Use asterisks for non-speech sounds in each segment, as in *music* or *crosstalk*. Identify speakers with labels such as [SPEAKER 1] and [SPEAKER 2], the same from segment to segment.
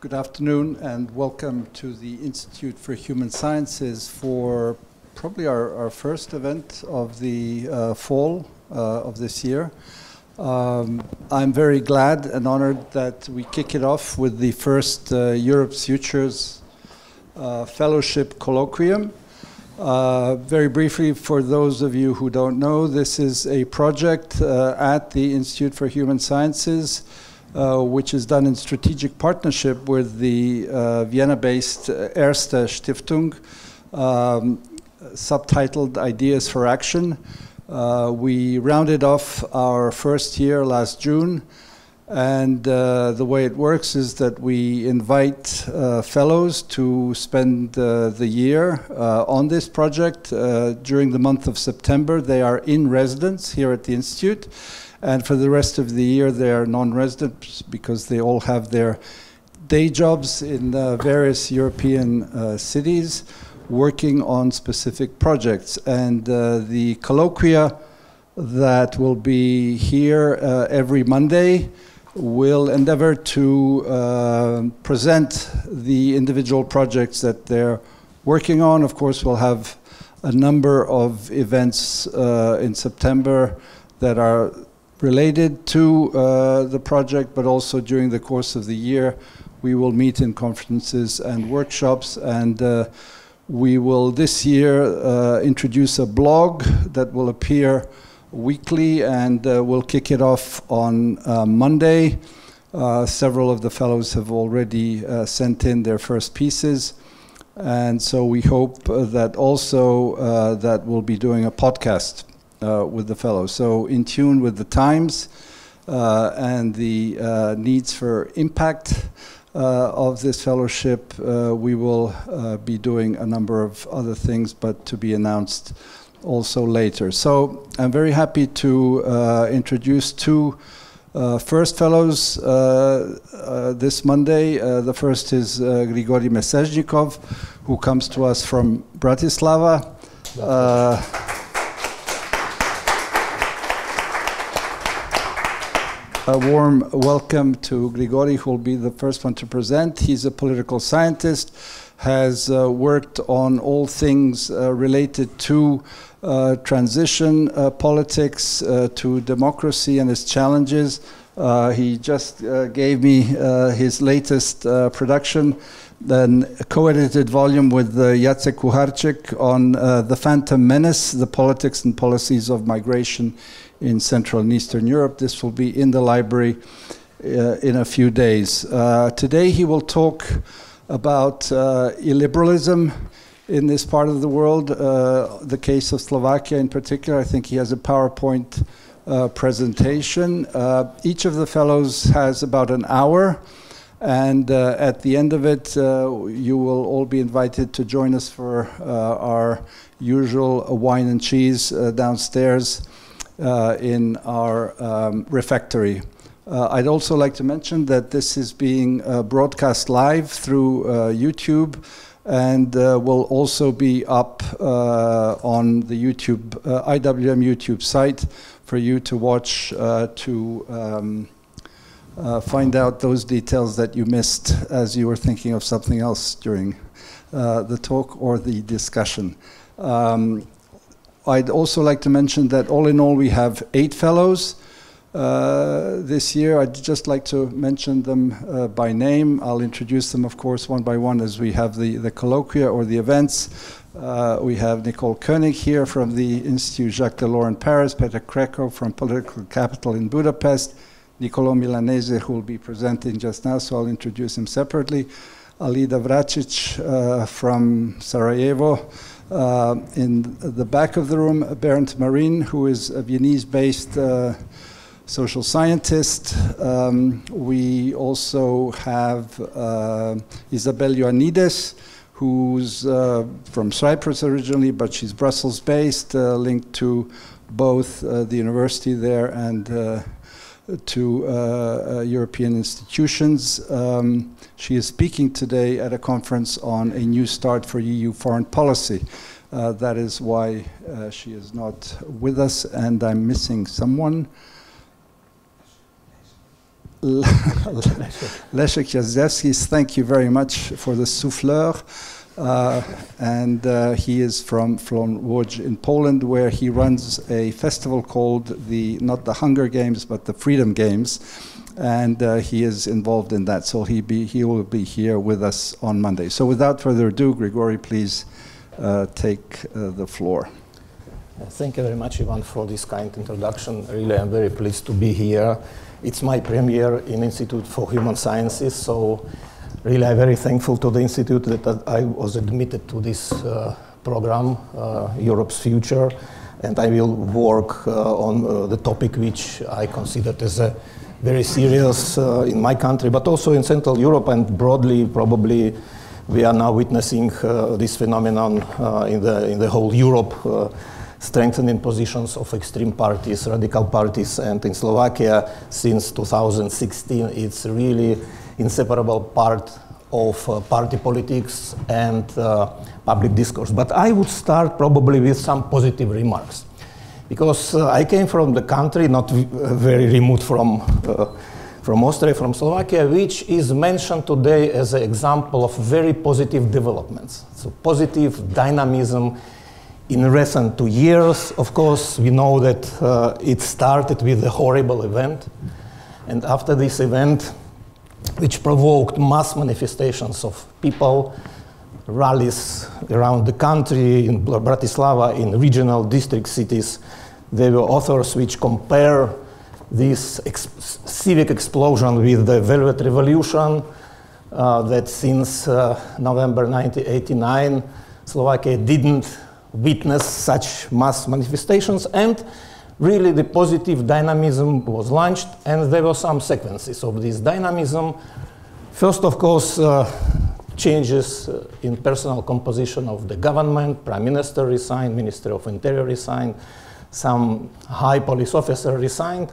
[SPEAKER 1] Good afternoon and welcome to the Institute for Human Sciences for probably our, our first event of the uh, fall uh, of this year. Um, I'm very glad and honored that we kick it off with the first uh, Europe's Futures uh, Fellowship Colloquium. Uh, very briefly, for those of you who don't know, this is a project uh, at the Institute for Human Sciences uh, which is done in strategic partnership with the uh, Vienna-based Erste Stiftung, um, subtitled Ideas for Action. Uh, we rounded off our first year last June, and uh, the way it works is that we invite uh, fellows to spend uh, the year on this project. during the month of September, they are in residence here at the Institute and for the rest of the year, they are non-residents because they all have their day jobs in uh, various European uh, cities working on specific projects. And uh, the colloquia that will be here uh, every Monday will endeavor to uh, present the individual projects that they're working on. Of course, we'll have a number of events in September that are related to uh, the project, but also during the course of the year, we will meet in conferences and workshops. And uh, we will this year uh, introduce a blog that will appear weekly, and uh, we'll kick it off on uh, Monday. Uh, several of the fellows have already sent in their first pieces. And so we hope that also that we'll be doing a podcast uh, with the fellows. So in tune with the times uh, and the uh, needs for impact uh, of this fellowship, uh, we will uh, be doing a number of other things, but to be announced also later. So I'm very happy to introduce two first fellows this Monday. the first is Grigori Mesežnikov, who comes to us from Bratislava. A warm welcome to Grigori, who will be the first one to present. He's a political scientist, has uh, worked on all things uh, related to uh, transition uh, politics, uh, to democracy and its challenges. Uh, he just gave me his latest production, then a co-edited volume with Jacek Kucharczyk on The Phantom Menace, the politics and policies of migration in Central and Eastern Europe. This will be in the library uh, in a few days. Uh, today he will talk about uh, illiberalism in this part of the world, uh, the case of Slovakia in particular. I think he has a PowerPoint uh, presentation. Uh, each of the fellows has about an hour. And at the end of it, you will all be invited to join us for our usual wine and cheese downstairs in our um, refectory. Uh, I'd also like to mention that this is being uh, broadcast live through YouTube and uh, will also be up uh, on the YouTube uh, IWM YouTube site for you to watch to um, find out those details that you missed as you were thinking of something else during the talk or the discussion. Um, I'd also like to mention that all in all, we have eight fellows uh, this year. I'd just like to mention them uh, by name. I'll introduce them, of course, one by one as we have the, the colloquia or the events. Uh, we have Nicole Koenig here from the Institut Jacques Delors in Paris, Peter Krekó from Political Capital in Budapest, Niccolo Milanese, who will be presenting just now, so I'll introduce him separately. Alida Vračić uh, from Sarajevo, uh, in the back of the room, Bernd Marin, who is a Viennese-based uh, social scientist. Um, we also have uh, Isabel Ioannides, who's uh, from Cyprus originally, but she's Brussels-based, uh, linked to both the university there and to uh, uh, European institutions. Um, she is speaking today at a conference on a new start for EU foreign policy. Uh, that is why uh, she is not with us, and I'm missing someone. Leszek *laughs* Jażdżewski, thank you very much for the souffleur. Uh, and uh, he is from from Łódź in Poland, where he runs a festival called the not the Hunger Games but the Freedom Games, and uh, he is involved in that. So he be he will be here with us on Monday. So without further ado, Grigori, please uh, take uh, the floor.
[SPEAKER 2] Thank you very much, Ivan, for this kind introduction. Really, I'm very pleased to be here. It's my premiere in Institute for Human Sciences, so really I'm very thankful to the Institute that I was admitted to this uh, program, uh, Europe's Future, and I will work uh, on uh, the topic which I consider as a very serious uh, in my country, but also in Central Europe and broadly, probably we are now witnessing this phenomenon in, the, in the whole Europe strengthening positions of extreme parties, radical parties, and in Slovakia since 2016, it's really inseparable part of uh, party politics and uh, public discourse. But I would start probably with some positive remarks. Because uh, I came from the country, not very remote from, uh, from Austria, from Slovakia, which is mentioned today as an example of very positive developments. So positive dynamism in recent two years. Of course, we know that uh, it started with a horrible event. And after this event, which provoked mass manifestations of people, rallies around the country, in Bratislava, in regional district cities. There were authors which compare this ex civic explosion with the Velvet Revolution, uh, that since uh, November 1989, Slovakia didn't witness such mass manifestations, and really the positive dynamism was launched, and there were some sequences of this dynamism. First, of course, uh, changes uh, in personal composition of the government. Prime Minister resigned, Minister of Interior resigned, some high police officer resigned.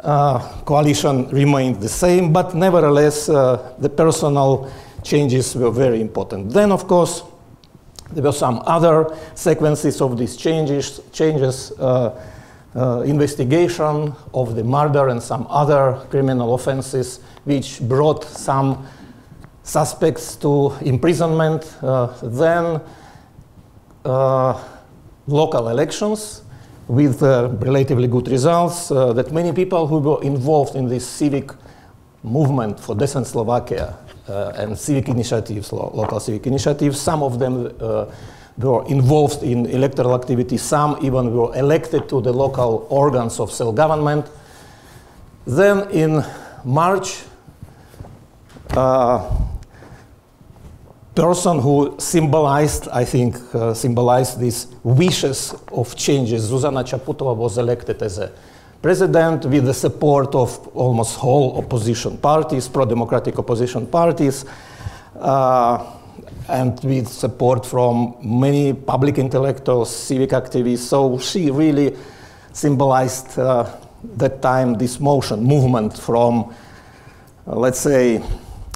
[SPEAKER 2] Uh, coalition remained the same, but nevertheless, uh, the personal changes were very important. Then, of course, there were some other sequences of these changes, changes uh, investigation of the murder and some other criminal offenses, which brought some suspects to imprisonment. Uh, then uh, local elections with uh, relatively good results uh, that many people who were involved in this civic movement for decent Slovakia uh, and civic initiatives, lo local civic initiatives, some of them were involved in electoral activity. Some even were elected to the local organs of self-government. Then in March, uh, person who symbolized, I think, uh, symbolized these wishes of changes, Zuzana Čaputová was elected as a president with the support of almost all opposition parties, pro-democratic opposition parties. Uh, and with support from many public intellectuals, civic activists. So she really symbolized uh, that time this motion, movement from, uh, let's say,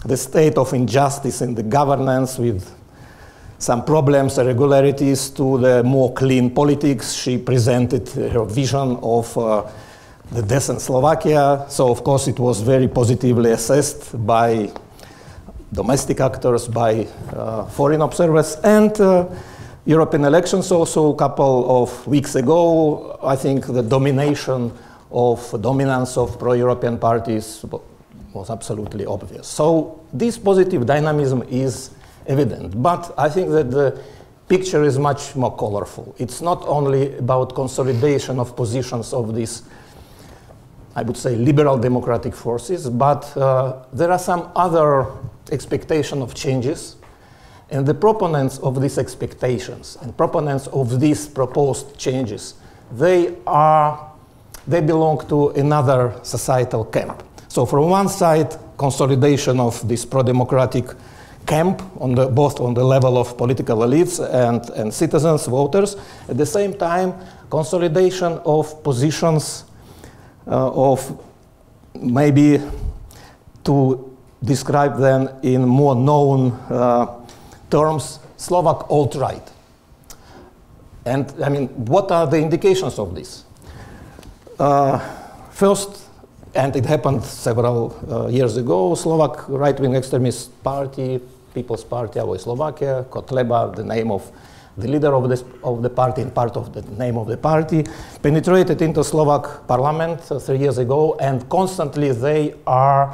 [SPEAKER 2] the state of injustice in the governance with some problems, irregularities, to the more clean politics. She presented her vision of uh, the decent Slovakia. So, of course, it was very positively assessed by domestic actors, by uh, foreign observers, and uh, European elections also a couple of weeks ago, I think the domination of dominance of pro-European parties was absolutely obvious. So this positive dynamism is evident, but I think that the picture is much more colorful. It's not only about consolidation of positions of these I would say, liberal democratic forces, but uh, there are some other expectation of changes. And the proponents of these expectations and proponents of these proposed changes, they are, they belong to another societal camp. So from one side, consolidation of this pro-democratic camp, on the, both on the level of political elites and, and citizens, voters. At the same time, consolidation of positions uh, of maybe to describe them in more known uh, terms, Slovak alt-right. And I mean, what are the indications of this? Uh, first, and it happened several uh, years ago. Slovak right-wing extremist party, People's Party Our Slovakia, Kotleba, the name of the leader of, this, of the party and part of the name of the party, penetrated into Slovak parliament uh, three years ago, and constantly they are,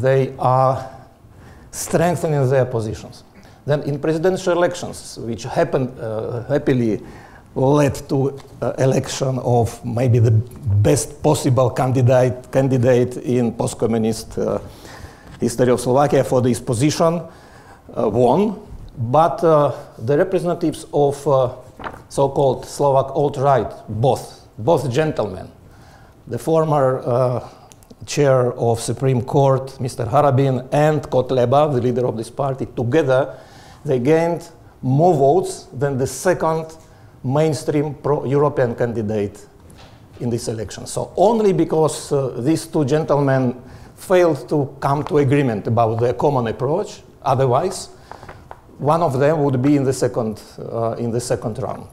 [SPEAKER 2] they are strengthening their positions. Then in presidential elections, which happened uh, happily led to uh, election of maybe the best possible candidate, candidate in post-communist uh, history of Slovakia for this position, uh, won but uh, the representatives of uh, so-called Slovak alt-right, both, both gentlemen, the former chair of Supreme Court, Mr. Harabin, and Kotleba, the leader of this party, together, they gained more votes than the second mainstream pro-European candidate in this election. So only because uh, these two gentlemen failed to come to agreement about their common approach, otherwise, one of them would be in the second, uh, in the second round.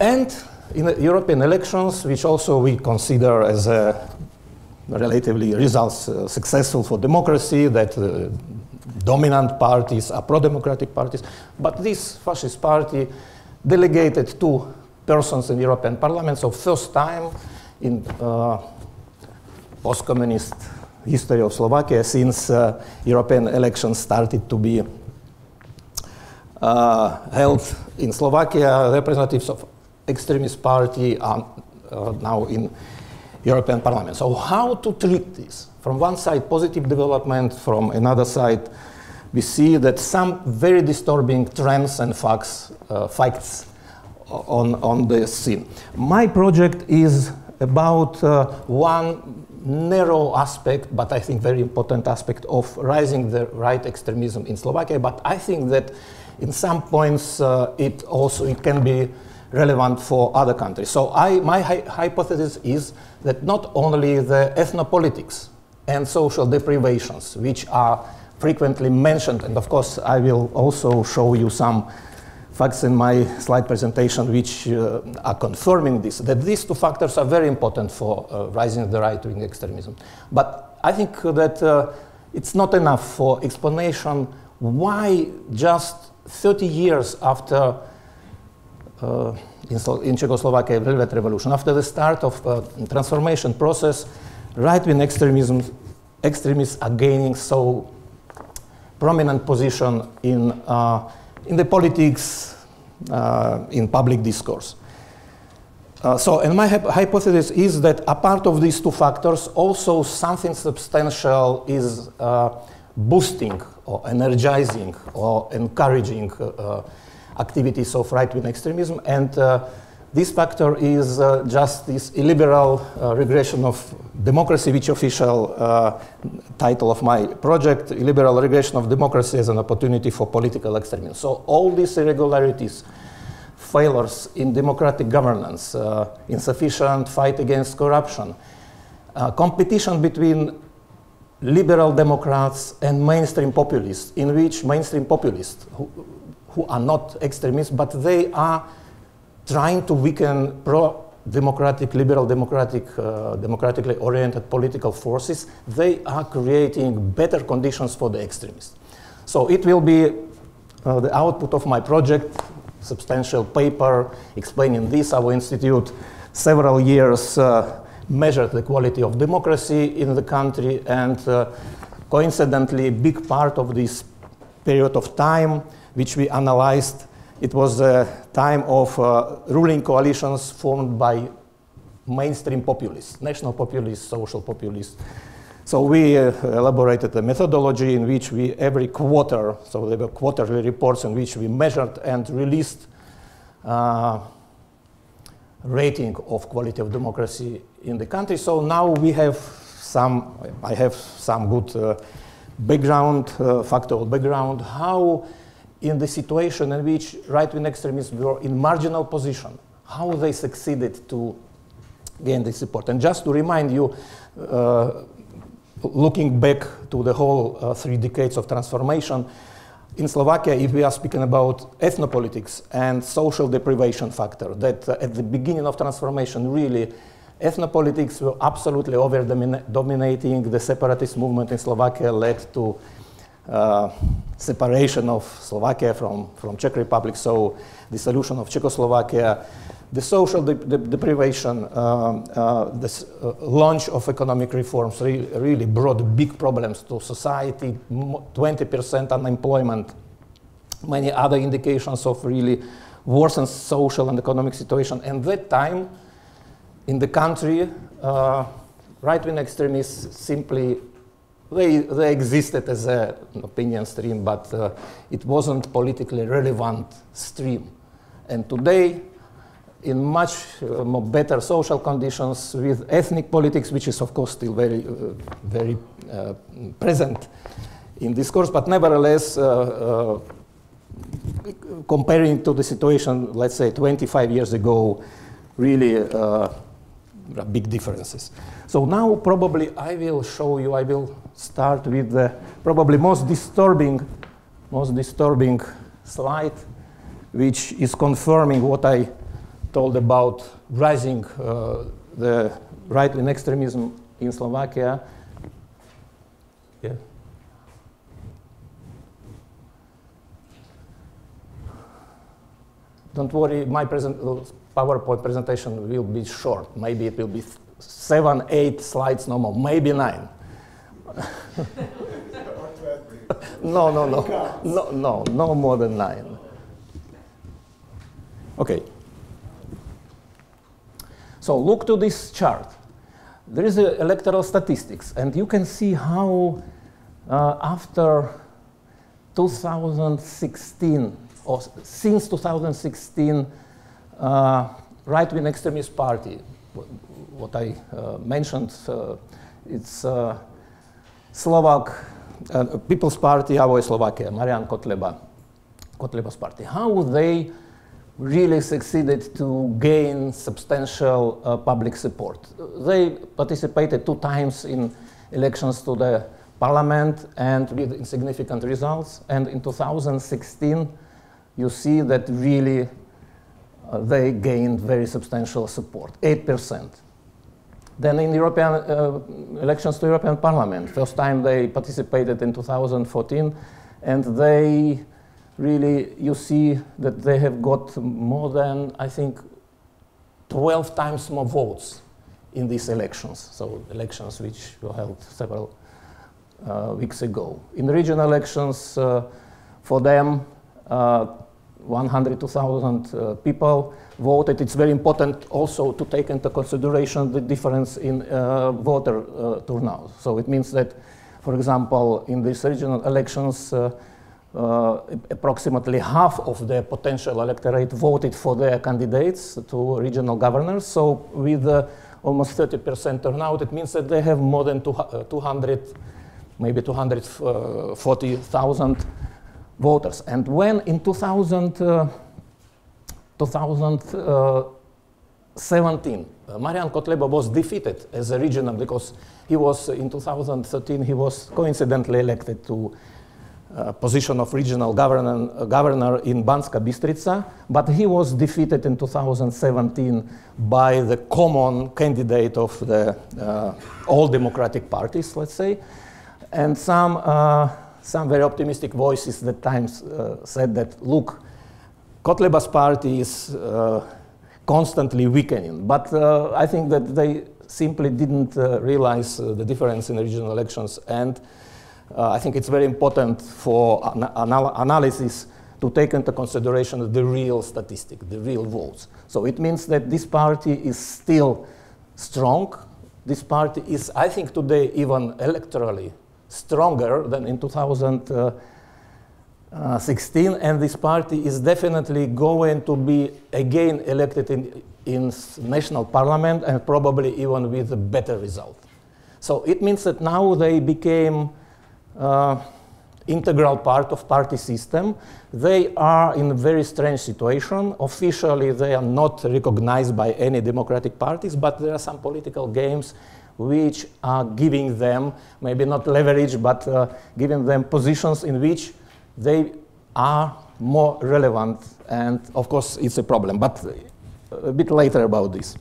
[SPEAKER 2] And in the European elections, which also we consider as a relatively results uh, successful for democracy, that uh, dominant parties are pro-democratic parties, but this fascist party delegated two persons in European Parliament, so first time in uh, post-communist history of Slovakia since uh, European elections started to be uh, held in Slovakia. Representatives of extremist party are uh, now in European Parliament. So how to treat this? From one side, positive development. From another side, we see that some very disturbing trends and facts, uh, facts on, on the scene. My project is about uh, one narrow aspect, but I think very important aspect of rising the right extremism in Slovakia. But I think that in some points uh, it also it can be relevant for other countries. So I, my hypothesis is that not only the ethnopolitics and social deprivations, which are frequently mentioned, and of course I will also show you some facts in my slide presentation which uh, are confirming this, that these two factors are very important for uh, rising the right-wing extremism. But I think that uh, it's not enough for explanation why just 30 years after in, in, Czechoslovakia Velvet Revolution, after the start of uh, transformation process, right-wing extremism, extremists are gaining so prominent position in, uh, in the politics, uh, in public discourse. Uh, so, and my hypothesis is that apart of these two factors, also something substantial is uh, boosting or energizing or encouraging uh, uh, activities of right-wing extremism. And uh, this factor is uh, just this illiberal uh, regression of democracy, which official uh, title of my project, illiberal regression of democracy as an opportunity for political extremism. So all these irregularities, failures in democratic governance, insufficient fight against corruption, competition between liberal Democrats and mainstream populists, in which mainstream populists, who, who are not extremists, but they are trying to weaken pro-democratic, liberal democratic, uh, democratically oriented political forces, they are creating better conditions for the extremists. So it will be uh, the output of my project, substantial paper explaining this. Our institute several years uh, measured the quality of democracy in the country, and uh, coincidentally, a big part of this period of time, which we analyzed, it was a time of uh, ruling coalitions formed by mainstream populists, national populists, social populists. So we uh, elaborated a methodology in which we, every quarter, so there were quarterly reports in which we measured and released uh, rating of quality of democracy in the country. So now we have some, I have some good uh, background, uh, factual background, how in the situation in which right-wing extremists were in marginal position, how they succeeded to gain the support. And just to remind you, uh, looking back to the whole uh, three decades of transformation, in Slovakia, if we are speaking about ethnopolitics and social deprivation factor, that uh, at the beginning of transformation really ethnopolitics were absolutely over dominating. The separatist movement in Slovakia led to separation of Slovakia from, from Czech Republic, so dissolution of Czechoslovakia, the social de de deprivation, uh, uh, the uh, launch of economic reforms re really brought big problems to society, 20% unemployment, many other indications of really worsened social and economic situation. And that time, in the country, uh, right-wing extremists simply they, they existed as a, an opinion stream, but uh, it wasn't politically relevant stream. And today, in much uh, better social conditions with ethnic politics, which is of course still very, uh, very uh, present in discourse, but nevertheless, uh, uh, comparing to the situation, let's say 25 years ago, really big differences. So now probably I will show you, I will start with the probably most disturbing, most disturbing slide, which is confirming what I told about rising uh, the right-wing extremism in Slovakia. Yeah. Don't worry, my present, PowerPoint presentation will be short. Maybe it will be seven, eight slides, no more, maybe nine. *laughs* no, no, no, no, no, no more than nine. Okay. So look to this chart. There is electoral statistics, and you can see how uh, after 2016, or since 2016, uh, right-wing extremist party, what I uh, mentioned, uh, it's uh, Slovak uh, People's Party, Our Slovakia, Marian Kotleba, Kotleba's party. How they really succeeded to gain substantial uh, public support. They participated two times in elections to the parliament and with insignificant results. And in 2016, you see that really uh, they gained very substantial support, 8%. Then in the European uh, elections to European Parliament, first time they participated in 2014, and they really, you see that they have got more than, I think, 12 times more votes in these elections. So elections which were held several uh, weeks ago. In regional elections, uh, for them, uh, 102,000 uh, people voted. It's very important also to take into consideration the difference in uh, voter uh, turnout. So it means that, for example, in these regional elections, uh, approximately half of the potential electorate voted for their candidates to regional governors. So with uh, almost 30% turnout, it means that they have more than two, uh, 200, maybe 240,000 voters. And when in 2000, uh, 2017, uh, Marian Kotleba was defeated as a regional because he was, in 2013, he was coincidentally elected to uh, position of regional governor, uh, governor in Banska Bystrica, but he was defeated in 2017 by the common candidate of the uh, all democratic parties, let's say. And some, uh, some very optimistic voices at times uh, said that, look, Kotleba's party is uh, constantly weakening. But uh, I think that they simply didn't uh, realize the difference in regional elections and uh, I think it's very important for an anal analysis to take into consideration the real statistic, the real votes. So it means that this party is still strong. This party is, I think, today even electorally stronger than in 2016, and this party is definitely going to be again elected in, in national parliament and probably even with a better result. So it means that now they became uh, integral part of party system. They are in a very strange situation. Officially, they are not recognized by any democratic parties, but there are some political games which are giving them, maybe not leverage, but uh, giving them positions in which they are more relevant. And of course, it's a problem, but a bit later about this.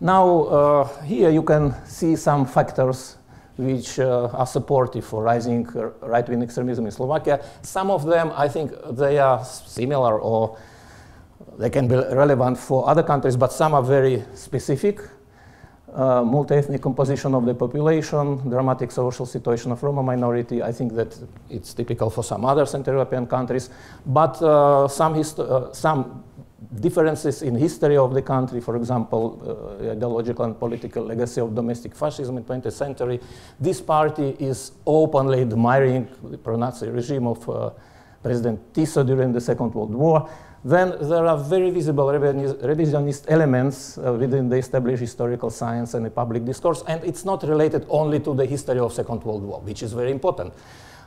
[SPEAKER 2] Now, uh, here you can see some factors which uh, are supportive for rising uh, right-wing extremism in Slovakia. Some of them, I think, they are similar or they can be relevant for other countries, but some are very specific. Uh, multi-ethnic composition of the population, dramatic social situation of Roma minority. I think that it's typical for some other Central European countries, but uh, some, uh, some differences in history of the country, for example, uh, ideological and political legacy of domestic fascism in 20th century. This party is openly admiring the pro-Nazi regime of uh, President Tiso during the Second World War. Then there are very visible revisionist elements uh, within the established historical science and the public discourse, and it's not related only to the history of Second World War, which is very important.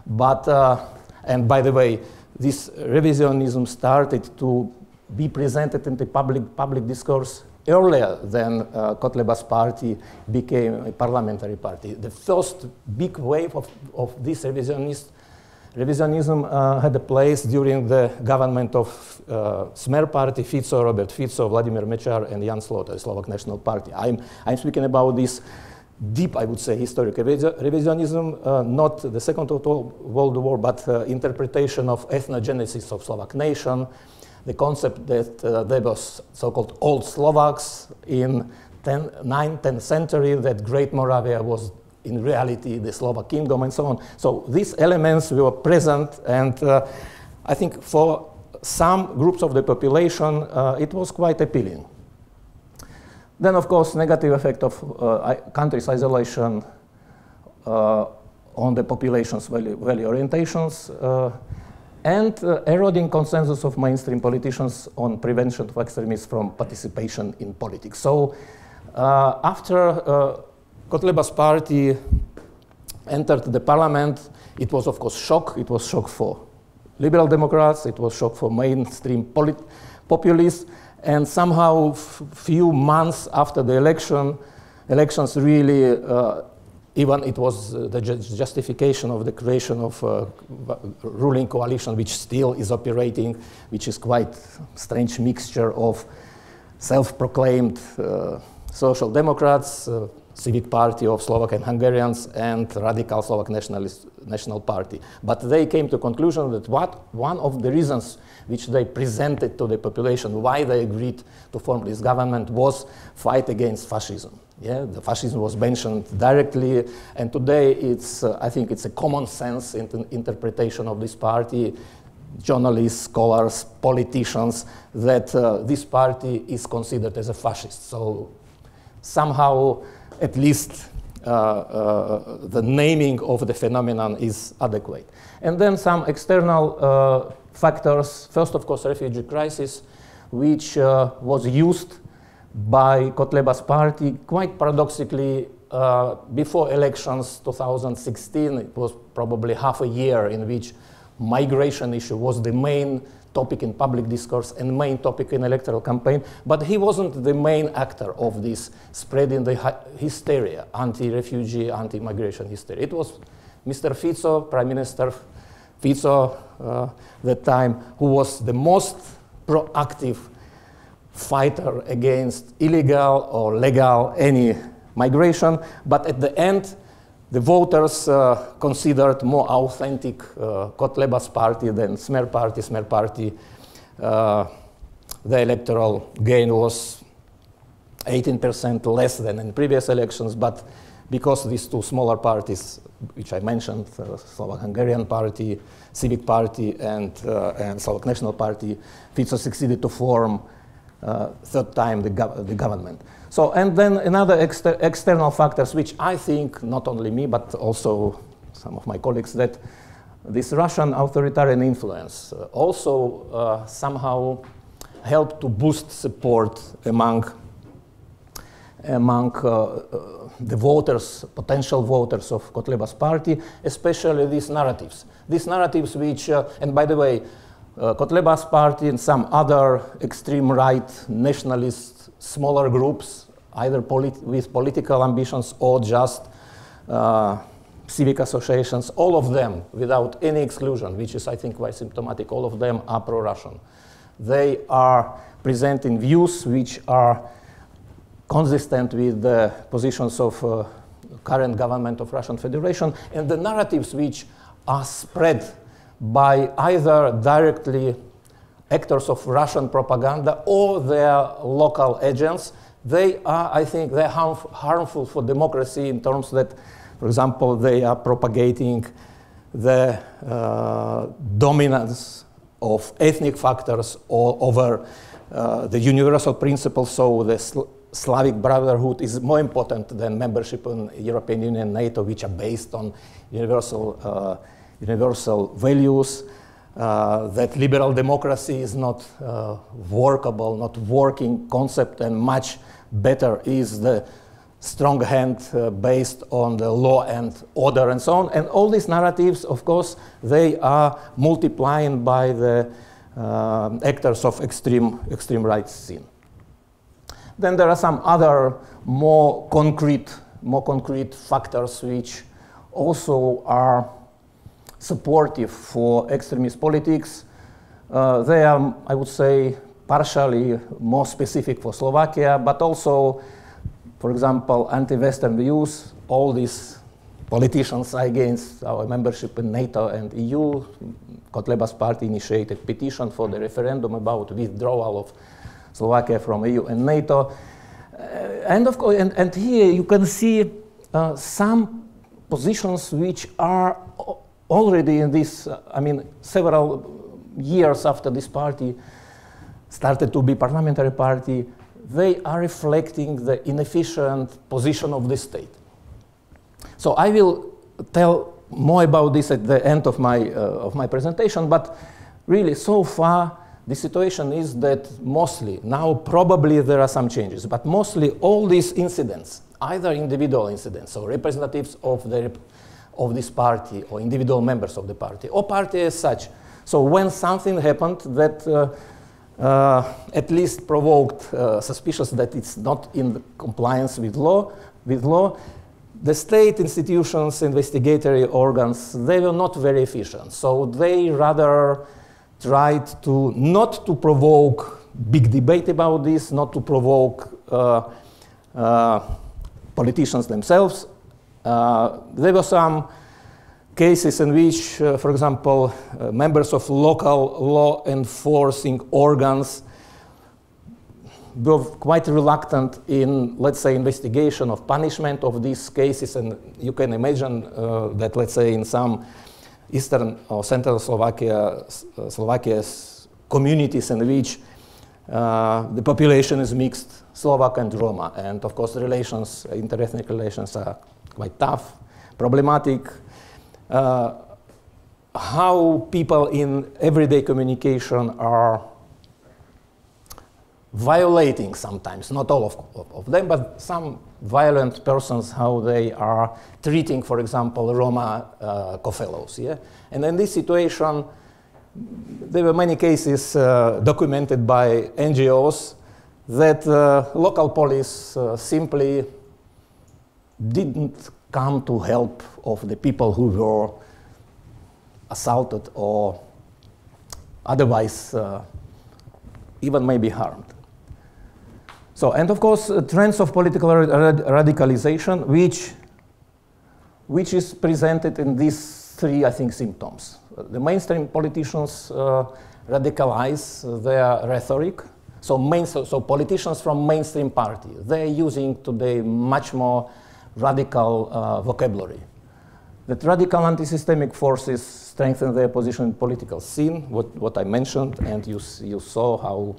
[SPEAKER 2] But, uh, and by the way, this revisionism started to be presented in the public, public discourse earlier than uh, Kotleba's party became a parliamentary party. The first big wave of, of this revisionist, revisionism uh, had a place during the government of uh, Smer party, Fico, Robert Fico, Vladimir Mečiar, and Jan Slota, Slovak National Party. I'm, I'm speaking about this deep, I would say, historic revisionism, uh, not the Second World War, but uh, interpretation of ethnogenesis of Slovak nation, the concept that uh, there was so-called old Slovaks in 10, 9th, 10th century, that Great Moravia was in reality the Slovak kingdom and so on. So these elements were present and uh, I think for some groups of the population uh, it was quite appealing. Then of course negative effect of uh, country's isolation uh, on the population's value, value orientations uh, and uh, eroding consensus of mainstream politicians on prevention of extremists from participation in politics. So uh, after uh, Kotleba's party entered the parliament, it was of course shock. It was shock for liberal Democrats, it was shock for mainstream populists, and somehow few months after the election, elections really uh, even it was uh, the ju justification of the creation of a ruling coalition, which still is operating, which is quite strange mixture of self-proclaimed uh, social democrats, uh, Civic Party of Slovak and Hungarians, and Radical Slovak Nationalist National Party. But they came to conclusion that what one of the reasons which they presented to the population why they agreed to form this government was fight against fascism. Yeah, the fascism was mentioned directly, and today it's, uh, I think it's a common sense in interpretation of this party, journalists, scholars, politicians, that uh, this party is considered as a fascist. So somehow, at least, uh, uh the naming of the phenomenon is adequate. And then some external uh, factors, first, of course, refugee crisis, which was used by Kotleba's party. Quite paradoxically, uh, before elections 2016, it was probably half a year in which migration issue was the main topic in public discourse and main topic in electoral campaign, but he wasn't the main actor of this spreading the hysteria, anti-refugee, anti-migration hysteria. It was Mr. Fico, Prime Minister Fico, uh, that time, who was the most proactive fighter against illegal or legal any migration, but at the end, the voters uh, considered more authentic uh, Kotleba's party than Smer party. Smer party, uh, the electoral gain was 18% less than in previous elections, but because these two smaller parties, which I mentioned, uh, Slovak Hungarian Party, Civic Party, and, uh, and Slovak National Party, Fico succeeded to form third time the, gov the, government. So, and then another exter external factors, which I think not only me, but also some of my colleagues, that this Russian authoritarian influence uh, also uh, somehow helped to boost support among among uh, uh, the voters, potential voters of Kotleba's party, especially these narratives. These narratives which, uh, and by the way, uh, Kotleba's party and some other extreme right nationalist smaller groups, either polit with political ambitions or just uh, civic associations, all of them, without any exclusion, which is, I think, quite symptomatic, all of them are pro-Russian. They are presenting views which are consistent with the positions of uh, current government of Russian Federation and the narratives which are spread by either directly actors of Russian propaganda or their local agents, they are, I think, they're harmf harmful for democracy in terms that, for example, they are propagating the uh, dominance of ethnic factors or over uh, the universal principle. So the Sl Slavic brotherhood is more important than membership in European Union, and NATO, which are based on universal, uh, universal values. Uh, that liberal democracy is not uh, workable, not working concept, and much better is the strong hand uh, based on the law and order and so on. And all these narratives, of course, they are multiplying by the uh, actors of extreme, extreme right scene. Then there are some other more concrete, more concrete factors which also are supportive for extremist politics. Uh, they are, I would say, partially more specific for Slovakia, but also for example, anti-Western views, all these politicians against our membership in NATO and EU, Kotleba's party initiated petition for the referendum about withdrawal of Slovakia from EU and NATO. Uh, and of course, and, and, here you can see uh, some positions which are already in this, I mean, several years after this party started to be parliamentary party, they are reflecting the inefficient position of the state. So I will tell more about this at the end of my, uh, of my presentation, but really so far the situation is that mostly, now probably there are some changes, but mostly all these incidents, either individual incidents or representatives of, the, of this party or individual members of the party or party as such. So when something happened that uh, uh, at least provoked uh, suspicions that it's not in compliance with law, with law, the state institutions, investigatory organs, they were not very efficient. So they rather tried to not to provoke big debate about this, not to provoke uh, uh, politicians themselves. Uh, there were some cases in which, uh, for example, uh, members of local law enforcing organs were quite reluctant in, let's say, investigation of punishment of these cases. And you can imagine uh, that, let's say, in some eastern or central Slovakia, Slovakia's communities in which uh, the population is mixed, Slovak and Roma. And of course, relations, interethnic relations are quite tough, problematic, uh, how people in everyday communication are violating sometimes, not all of, of, them, but some violent persons, how they are treating, for example, Roma uh, co-fellows. Yeah? And in this situation, there were many cases uh, documented by NGOs that uh, local police uh, simply didn't come to help of the people who were assaulted or otherwise uh, even maybe harmed. So, and of course, uh, trends of political rad radicalization, which, which is presented in these three, I think, symptoms. The mainstream politicians uh, radicalize their rhetoric. So, main, so, so politicians from mainstream party, they're using today much more radical uh, vocabulary. That radical anti-systemic forces strengthen their position in political scene, what, what I mentioned, and you, you saw how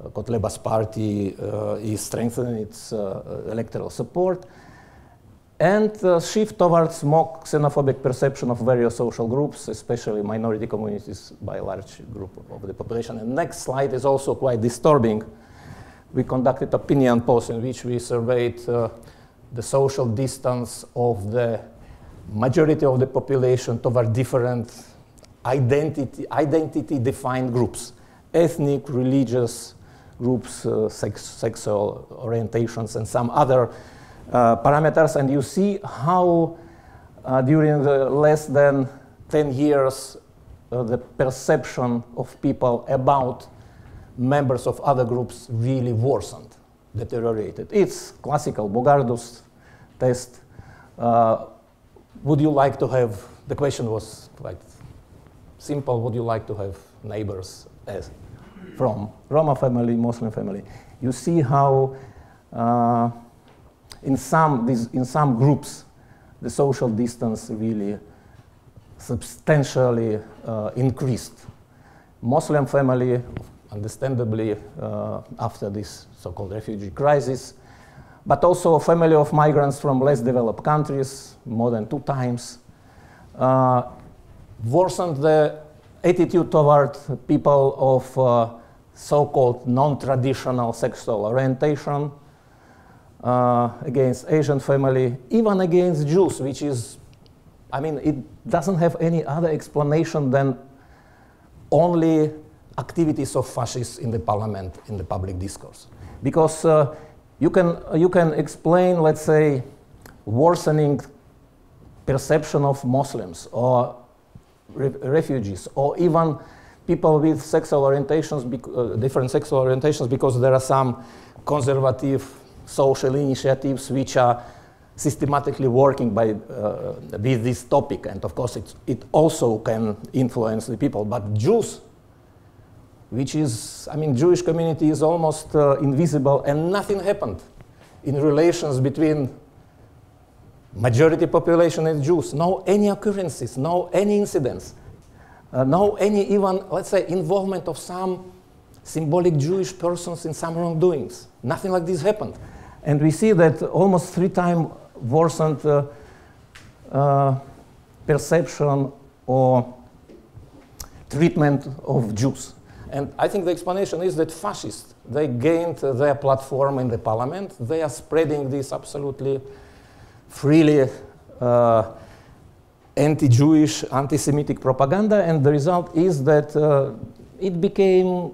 [SPEAKER 2] uh, Kotleba's party uh, is strengthening its uh, electoral support, and shift towards more xenophobic perception of various social groups, especially minority communities by a large group of the population. And next slide is also quite disturbing. We conducted opinion polls in which we surveyed uh, the social distance of the majority of the population toward different identity, identity defined groups, ethnic, religious groups, uh, sex, sexual orientations, and some other uh, parameters. And you see how uh, during the less than 10 years, uh, the perception of people about members of other groups really worsened. deteriorated. It's classical Bogardus test. Uh, would you like to have, the question was quite simple, would you like to have neighbors as from Roma family, Muslim family? You see how uh, in, some, these, in some groups the social distance really substantially uh, increased. Muslim family, understandably, uh, after this so-called refugee crisis, but also a family of migrants from less developed countries, more than two times, uh, worsened the attitude toward people of uh, so-called non-traditional sexual orientation uh, against Asian family, even against Jews, which is, I mean, it doesn't have any other explanation than only activities of fascists in the parliament, in the public discourse. Because uh, you, can, you can explain, let's say, worsening perception of Muslims or re refugees or even people with sexual orientations, uh, different sexual orientations, because there are some conservative social initiatives which are systematically working by, uh, with this topic. And of course, it also can influence the people. But Jews, which is, I mean, Jewish community is almost uh, invisible and nothing happened in relations between majority population and Jews. No any occurrences, no any incidents, uh, no any even, let's say, involvement of some symbolic Jewish persons in some wrongdoings. Nothing like this happened. And we see that almost three times worsened uh, uh, perception or treatment of Jews. And I think the explanation is that fascists, they gained their platform in the parliament. They are spreading this absolutely freely uh, anti-Jewish, anti-Semitic propaganda, and the result is that uh, it became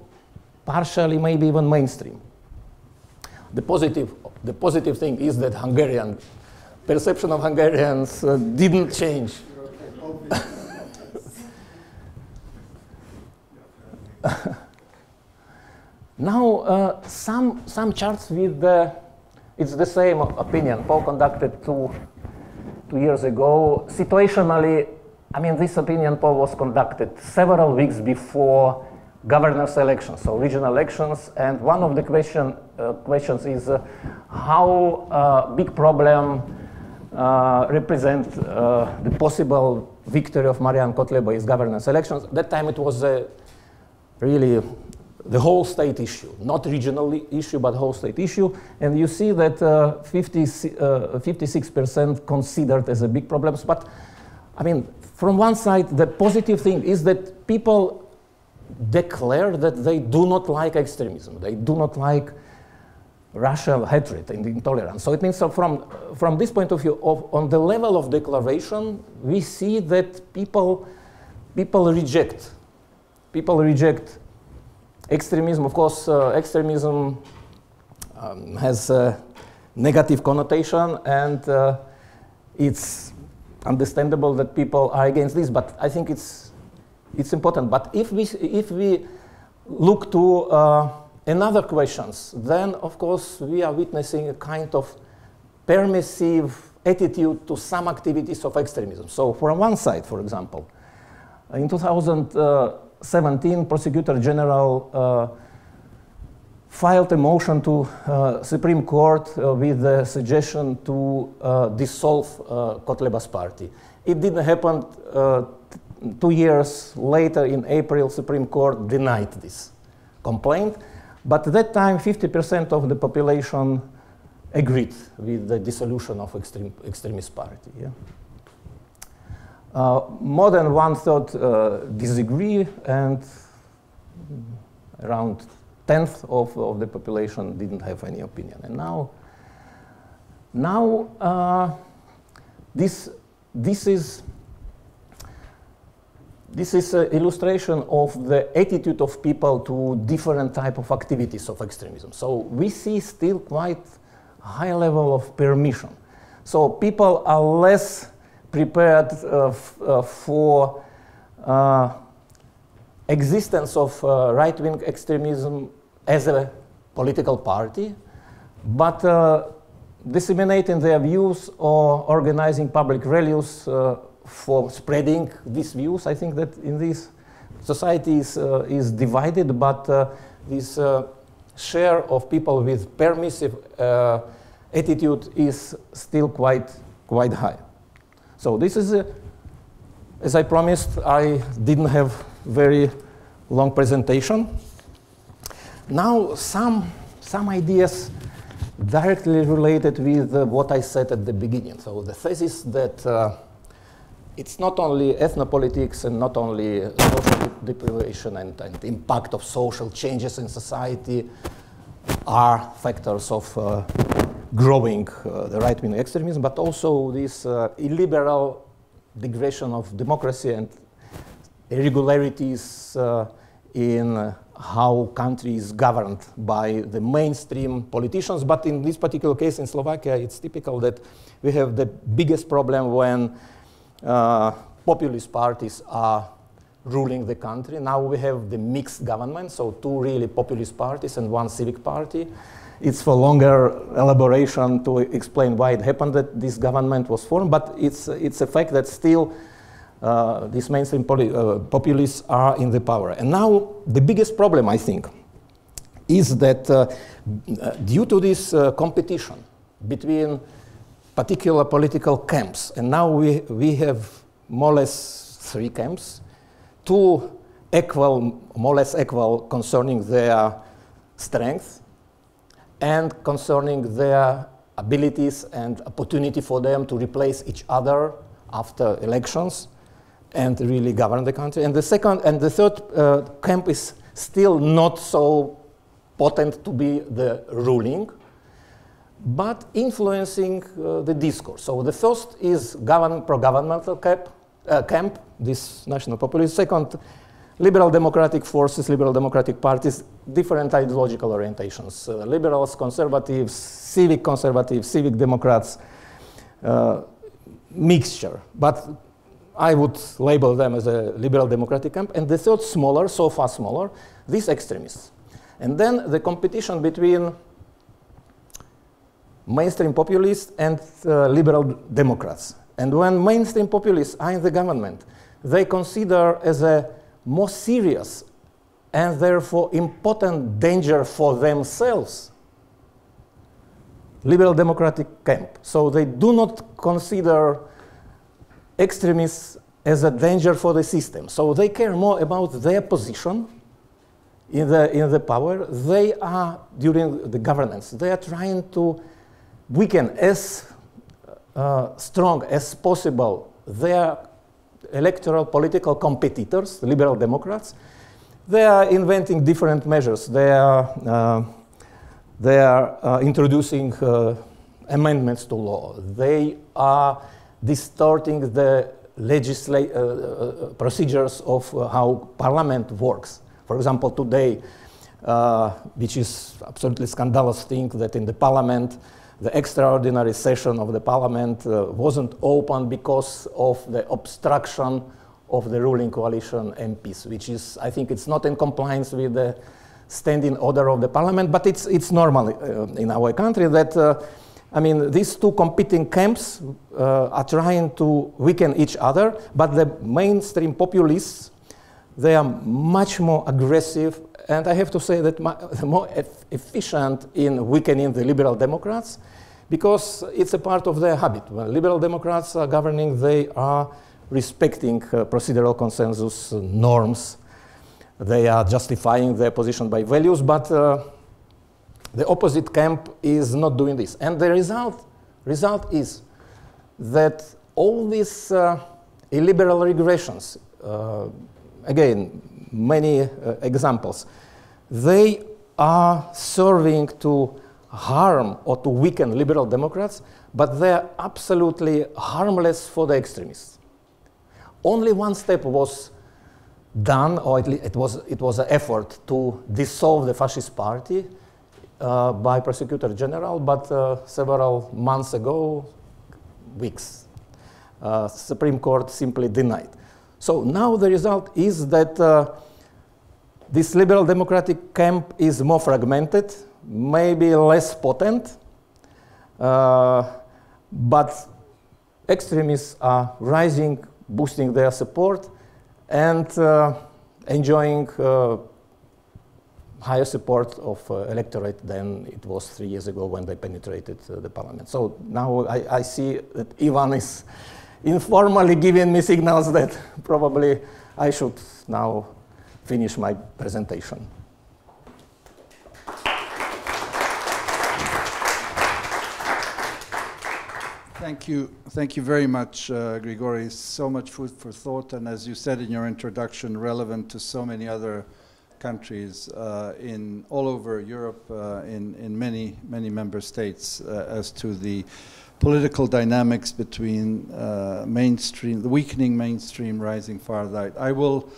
[SPEAKER 2] partially, maybe even mainstream. The positive, the positive thing is that Hungarian perception of Hungarians uh, didn't change. Now, uh, some, some charts with the, it's the same opinion. Paul conducted two, two years ago. Situationally, I mean, this opinion poll was conducted several weeks before governors elections, so regional elections. And one of the question, uh, questions is uh, how uh, big problem uh, represent uh, the possible victory of Marian Kotleba in governance elections. That time it was really the whole state issue, not regional issue, but whole state issue. And you see that uh, 50, 56% uh, considered as a big problem. But I mean, from one side, the positive thing is that people declare that they do not like extremism. They do not like racial hatred and intolerance. So it means so from, from this point of view, of, on the level of declaration, we see that people, people reject. People reject extremism. Of course, uh, extremism um, has a negative connotation, and uh, it's understandable that people are against this, but I think it's it's important. But if we, if we look to uh, another questions, then of course we are witnessing a kind of permissive attitude to some activities of extremism. So from one side, for example, in 2017, Prosecutor General uh, filed a motion to uh, Supreme Court uh, with the suggestion to dissolve Kotleba's party. It didn't happen two years later, in April, Supreme Court denied this complaint. But at that time, 50% of the population agreed with the dissolution of extreme, extremist party. Yeah? Uh, more than one third uh, disagree, and around tenth of, of the population didn't have any opinion. And now, now uh, this, this is this is an illustration of the attitude of people to different type of activities of extremism. So we see still quite high level of permission. So people are less prepared uh, uh, for uh, existence of right-wing extremism as a political party. but disseminating their views or organizing public rallies uh, for spreading these views. I think that in this society is, uh, is divided, but uh, this share of people with permissive attitude is still quite, quite high. So this is, a, as I promised, I didn't have very long presentation. Now some, some ideas directly related with uh, what I said at the beginning. So the thesis that uh, it's not only ethnopolitics and not only social deprivation and, and impact of social changes in society are factors of uh, growing uh, the right-wing extremism, but also this uh, illiberal degradation of democracy and irregularities uh, in how countries governed by the mainstream politicians. But in this particular case in Slovakia, it's typical that we have the biggest problem when uh, populist parties are ruling the country. Now we have the mixed government, so two really populist parties and one civic party. It's for longer elaboration to explain why it happened that this government was formed, but it's, it's a fact that still uh, these mainstream uh, populists are in the power. And now the biggest problem, I think, is that uh, due to this uh, competition between particular political camps, and now we, we have more or less three camps, two equal, more or less equal concerning their strength and concerning their abilities and opportunity for them to replace each other after elections and really govern the country. And the second and the third uh, camp is still not so potent to be the ruling, but influencing uh, the discourse. So the first is govern, pro-governmental camp, uh, camp, this national populist. Second, liberal democratic forces, liberal democratic parties, different ideological orientations. Uh, liberals, conservatives, civic conservatives, civic democrats, uh, mixture. But I would label them as a liberal democratic camp. And the third, smaller, so far smaller, these extremists. And then the competition between mainstream populists and uh, liberal democrats. And when mainstream populists are in the government, they consider as a more serious and therefore important danger for themselves liberal democratic camp. So they do not consider extremists as a danger for the system. So they care more about their position in the, in the power. They are, during the governance, they are trying to weaken as uh, strong as possible their electoral political competitors, liberal Democrats. They are inventing different measures. They are, uh, they are uh, introducing uh, amendments to law. They are distorting the legislate, uh, uh, uh, procedures of how parliament works. For example, today, which is absolutely scandalous thing that in the parliament, the extraordinary session of the parliament wasn't open because of the obstruction of the ruling coalition MPs, which is, I think it's not in compliance with the standing order of the parliament, but it's, it's normal uh, in our country that uh, I mean, these two competing camps uh, are trying to weaken each other, but the mainstream populists, they are much more aggressive, and I have to say that *laughs* more e efficient in weakening the liberal Democrats, because it's a part of their habit. When liberal Democrats are governing, they are respecting uh, procedural consensus norms. They are justifying their position by values, but uh, the opposite camp is not doing this. And the result, result is that all these uh, illiberal regressions, uh, again, many examples, they are serving to harm or to weaken liberal Democrats, but they're absolutely harmless for the extremists. Only one step was done, or it was, it was an effort to dissolve the fascist party, uh, by prosecutor general, but uh, several months ago, weeks, uh, Supreme Court simply denied. So now the result is that uh, this liberal democratic camp is more fragmented, maybe less potent, uh, but extremists are rising, boosting their support, and uh, enjoying uh, higher support of uh, electorate than it was three years ago when they penetrated uh, the parliament. So now I, I, see that Ivan is informally giving me signals that *laughs* probably I should now finish my presentation.
[SPEAKER 1] Thank you. Thank you very much, uh, Grigori. So much food for thought, and as you said in your introduction, relevant to so many other countries uh, in all over Europe, uh, in in many many member states, uh, as to the political dynamics between uh, mainstream, the weakening mainstream, rising far right. I will.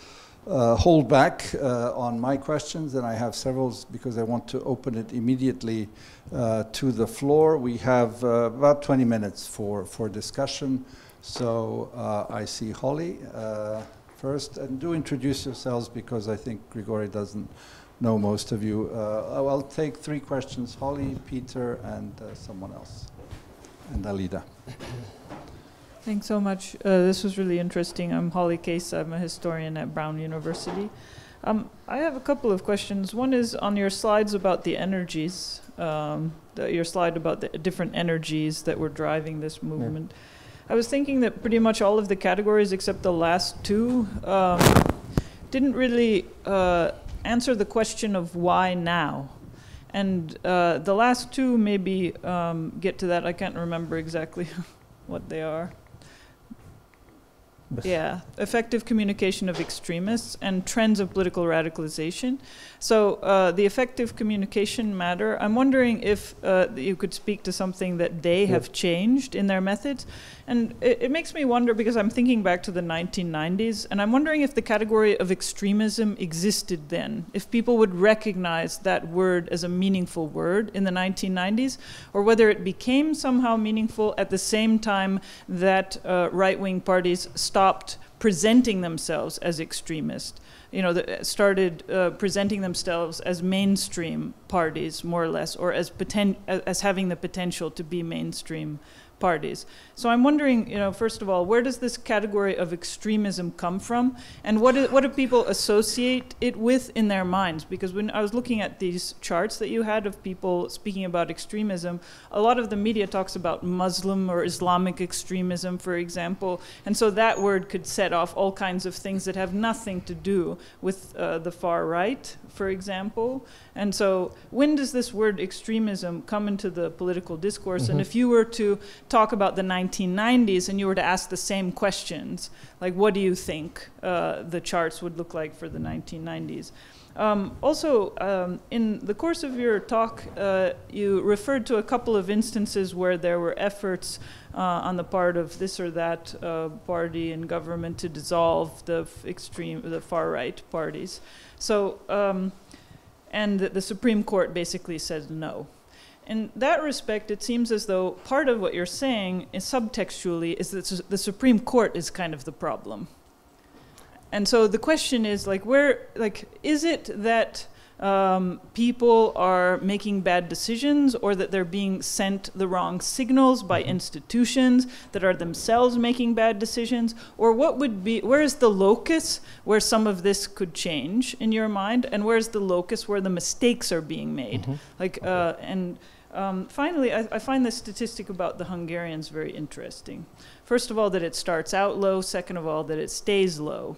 [SPEAKER 1] Uh, hold back uh, on my questions, and I have several because I want to open it immediately uh, to the floor. We have uh, about 20 minutes for, for discussion. So I see Holly first. And do introduce yourselves because I think Grigori doesn't know most of you. Uh, I'll take three questions Holly, Peter, and uh, someone else. And Alida. *coughs*
[SPEAKER 3] Thanks so much. Uh, this was really interesting. I'm Holly Case. I'm a historian at Brown University. Um, I have a couple of questions. One is on your slides about the energies, um, the, your slide about the different energies that were driving this movement. Yeah. I was thinking that pretty much all of the categories except the last two um, didn't really uh, answer the question of why now. And uh, the last two maybe um, get to that. I can't remember exactly *laughs* what they are. Yeah, effective communication of extremists and trends of political radicalization. So uh, the effective communication matter. I'm wondering if uh, you could speak to something that they have changed in their methods, and it, it, makes me wonder because I'm thinking back to the 1990s, and I'm wondering if the category of extremism existed then, if people would recognize that word as a meaningful word in the 1990s, or whether it became somehow meaningful at the same time that uh, right wing parties stopped presenting themselves as extremist. You know, started uh, presenting themselves as mainstream parties, more or less, or as, poten- as having the potential to be mainstream parties. So I'm wondering, you know, first of all, where does this category of extremism come from, and what, is, what do people associate it with in their minds? Because when I was looking at these charts that you had of people speaking about extremism, a lot of the media talks about Muslim or Islamic extremism, for example, and so that word could set off all kinds of things that have nothing to do with uh, the far right, for example. And so, when does this word extremism come into the political discourse? Mm-hmm. And if you were to talk about the 1990s and you were to ask the same questions, like what do you think uh, the charts would look like for the 1990s? Um, also, um, in the course of your talk, uh, you referred to a couple of instances where there were efforts uh, on the part of this or that uh, party and government to dissolve the extreme, the far right parties. So, um, and the Supreme Court basically said no. In that respect, it seems as though part of what you're saying is subtextually is that the Supreme Court is kind of the problem. And so the question is like, where, like, is it that um, people are making bad decisions or that they're being sent the wrong signals by mm-hmm. institutions that are themselves making bad decisions? Or what would be, where is the locus where some of this could change in your mind? And where's the locus where the mistakes are being made? Mm-hmm. Like, uh, and um, finally, I, I, find this statistic about the Hungarians very interesting. First of all, that it starts out low. Second of all, that it stays low.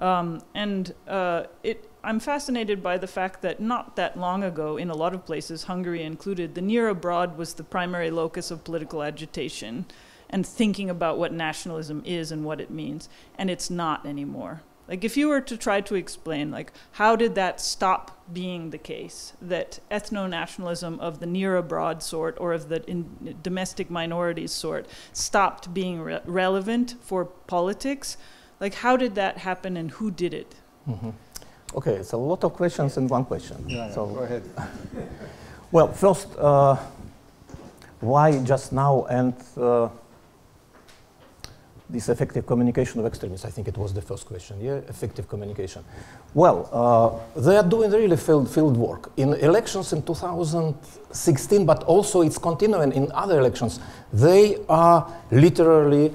[SPEAKER 3] Um, and uh, it, I'm fascinated by the fact that not that long ago, in a lot of places, Hungary included, the near abroad was the primary locus of political agitation and thinking about what nationalism is and what it means. And it's not anymore. Like, if you were to try to explain, like, how did that stop being the case? That ethno nationalism of the near abroad sort or of the domestic minorities sort stopped being re relevant for politics? Like, how did that happen and who did it?
[SPEAKER 2] Mm -hmm. Okay, it's a lot of questions in one question.
[SPEAKER 1] Yeah, so go ahead. *laughs*
[SPEAKER 2] well, first, uh, why just now? And uh, this effective communication of extremists? I think it was the first question. Yeah, effective communication. Well, uh, they are doing really field, field work. In elections in 2016, but also it's continuing in other elections, they are literally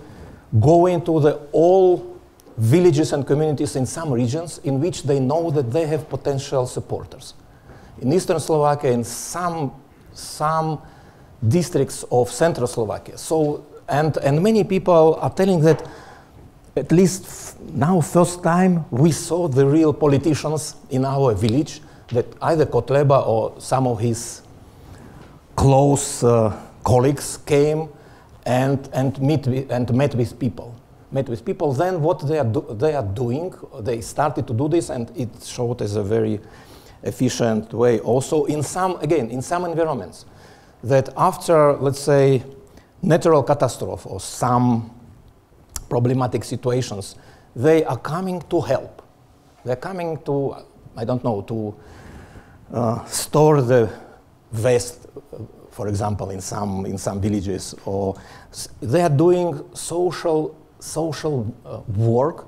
[SPEAKER 2] going to the all villages and communities in some regions in which they know that they have potential supporters. In eastern Slovakia, in some, some districts of central Slovakia. So, and, and many people are telling that at least now first time we saw the real politicians in our village that either Kotleba or some of his close uh, colleagues came and, and, meet and met with people. Met with people. Then what they are, they are doing, they started to do this and it showed as a very efficient way also in some, again, in some environments that after, let's say, natural catastrophe or some problematic situations, they are coming to help. They're coming to, I don't know, to uh, store the waste, for example, in some, in some villages, or they are doing social, social uh, work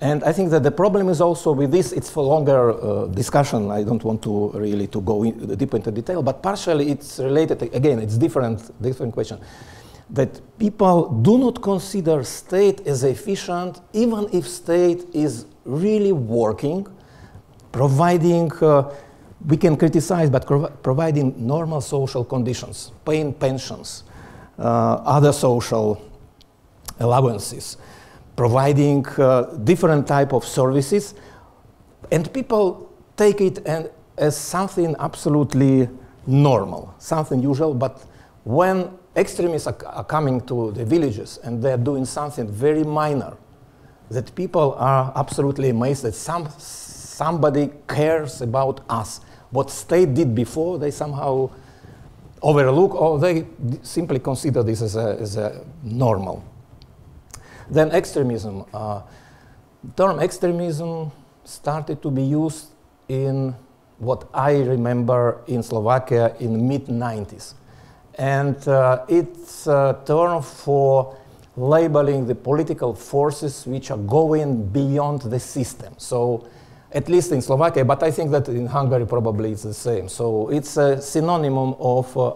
[SPEAKER 2] and I think that the problem is also with this, it's for longer uh, discussion. I don't want to really to go in, deep into detail, but partially it's related, again, it's different, different question. That people do not consider state as efficient, even if state is really working, providing, uh, we can criticize, but providing normal social conditions, paying pensions, uh, other social allowances providing uh, different type of services, and people take it and, as something absolutely normal, something usual. But when extremists are, are coming to the villages and they're doing something very minor, that people are absolutely amazed that some, somebody cares about us. What state did before, they somehow overlook or they simply consider this as a, as a normal. Then extremism. Uh, term extremism started to be used in what I remember in Slovakia in mid 90s. And uh, it's a term for labeling the political forces which are going beyond the system. So at least in Slovakia, but I think that in Hungary probably it's the same. So it's a synonym of uh,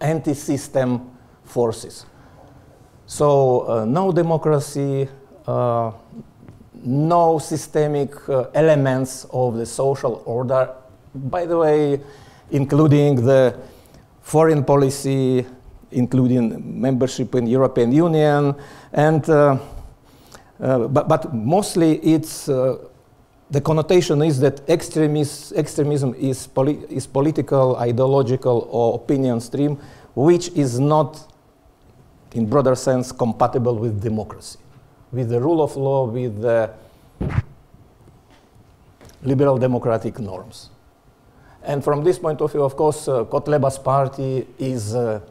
[SPEAKER 2] anti-system forces. So uh, no democracy, uh, no systemic uh, elements of the social order. By the way, including the foreign policy, including membership in European Union, and uh, uh, but, but, mostly it's uh, the connotation is that extremis, extremism is, poli is political, ideological, or opinion stream, which is not in broader sense, compatible with democracy, with the rule of law, with the liberal democratic norms. And from this point of view, of course, uh, Kotleba's party is an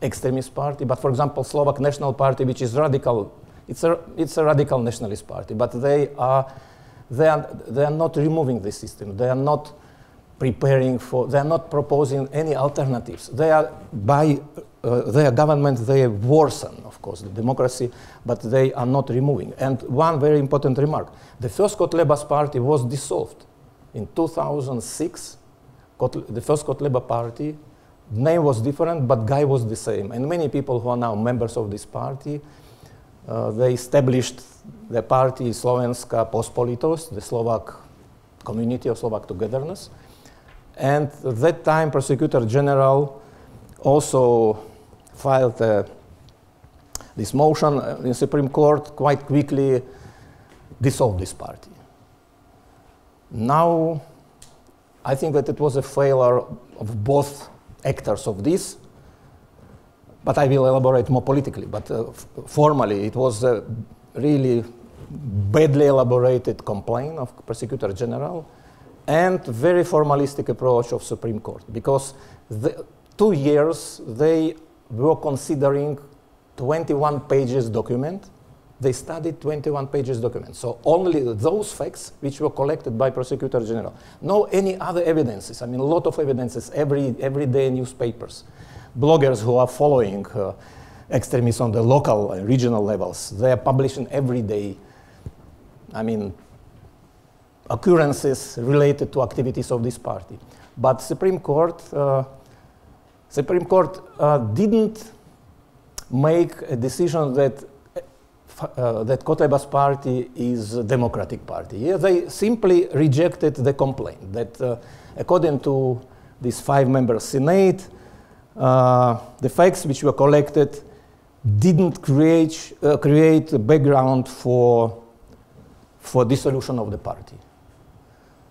[SPEAKER 2] extremist party, but for example, Slovak National Party, which is radical, it's a, it's a radical nationalist party, but they are, they, are, they are not removing the system. They are not preparing for, they are not proposing any alternatives. They are, by uh, their government, they worsen, of course, the democracy, but they are not removing. And one very important remark, the first Kotlebas party was dissolved. In 2006, the first Kotleba party, name was different, but guy was the same. And many people who are now members of this party, uh, they established the party Slovenská Pospolitosť, the Slovak community of Slovak togetherness. And at that time, Prosecutor General also filed uh, this motion in Supreme Court, quite quickly dissolved this party. Now, I think that it was a failure of both actors of this, but I will elaborate more politically. But uh, formally, it was a really badly elaborated complaint of Prosecutor General and very formalistic approach of Supreme Court because the two years they were considering 21 pages document. They studied 21 pages document. So only those facts which were collected by Prosecutor General. No any other evidences. I mean, a lot of evidences every, every day newspapers. Bloggers who are following uh, extremists on the local and regional levels. They are publishing every day, I mean, occurrences related to activities of this party. But Supreme Court, uh, Supreme Court uh, didn't make a decision that uh, that Kotleba's party is a democratic party. Yeah, they simply rejected the complaint that, uh, according to this five-member Senate, uh, the facts which were collected didn't create, uh, create a background for, for dissolution of the party.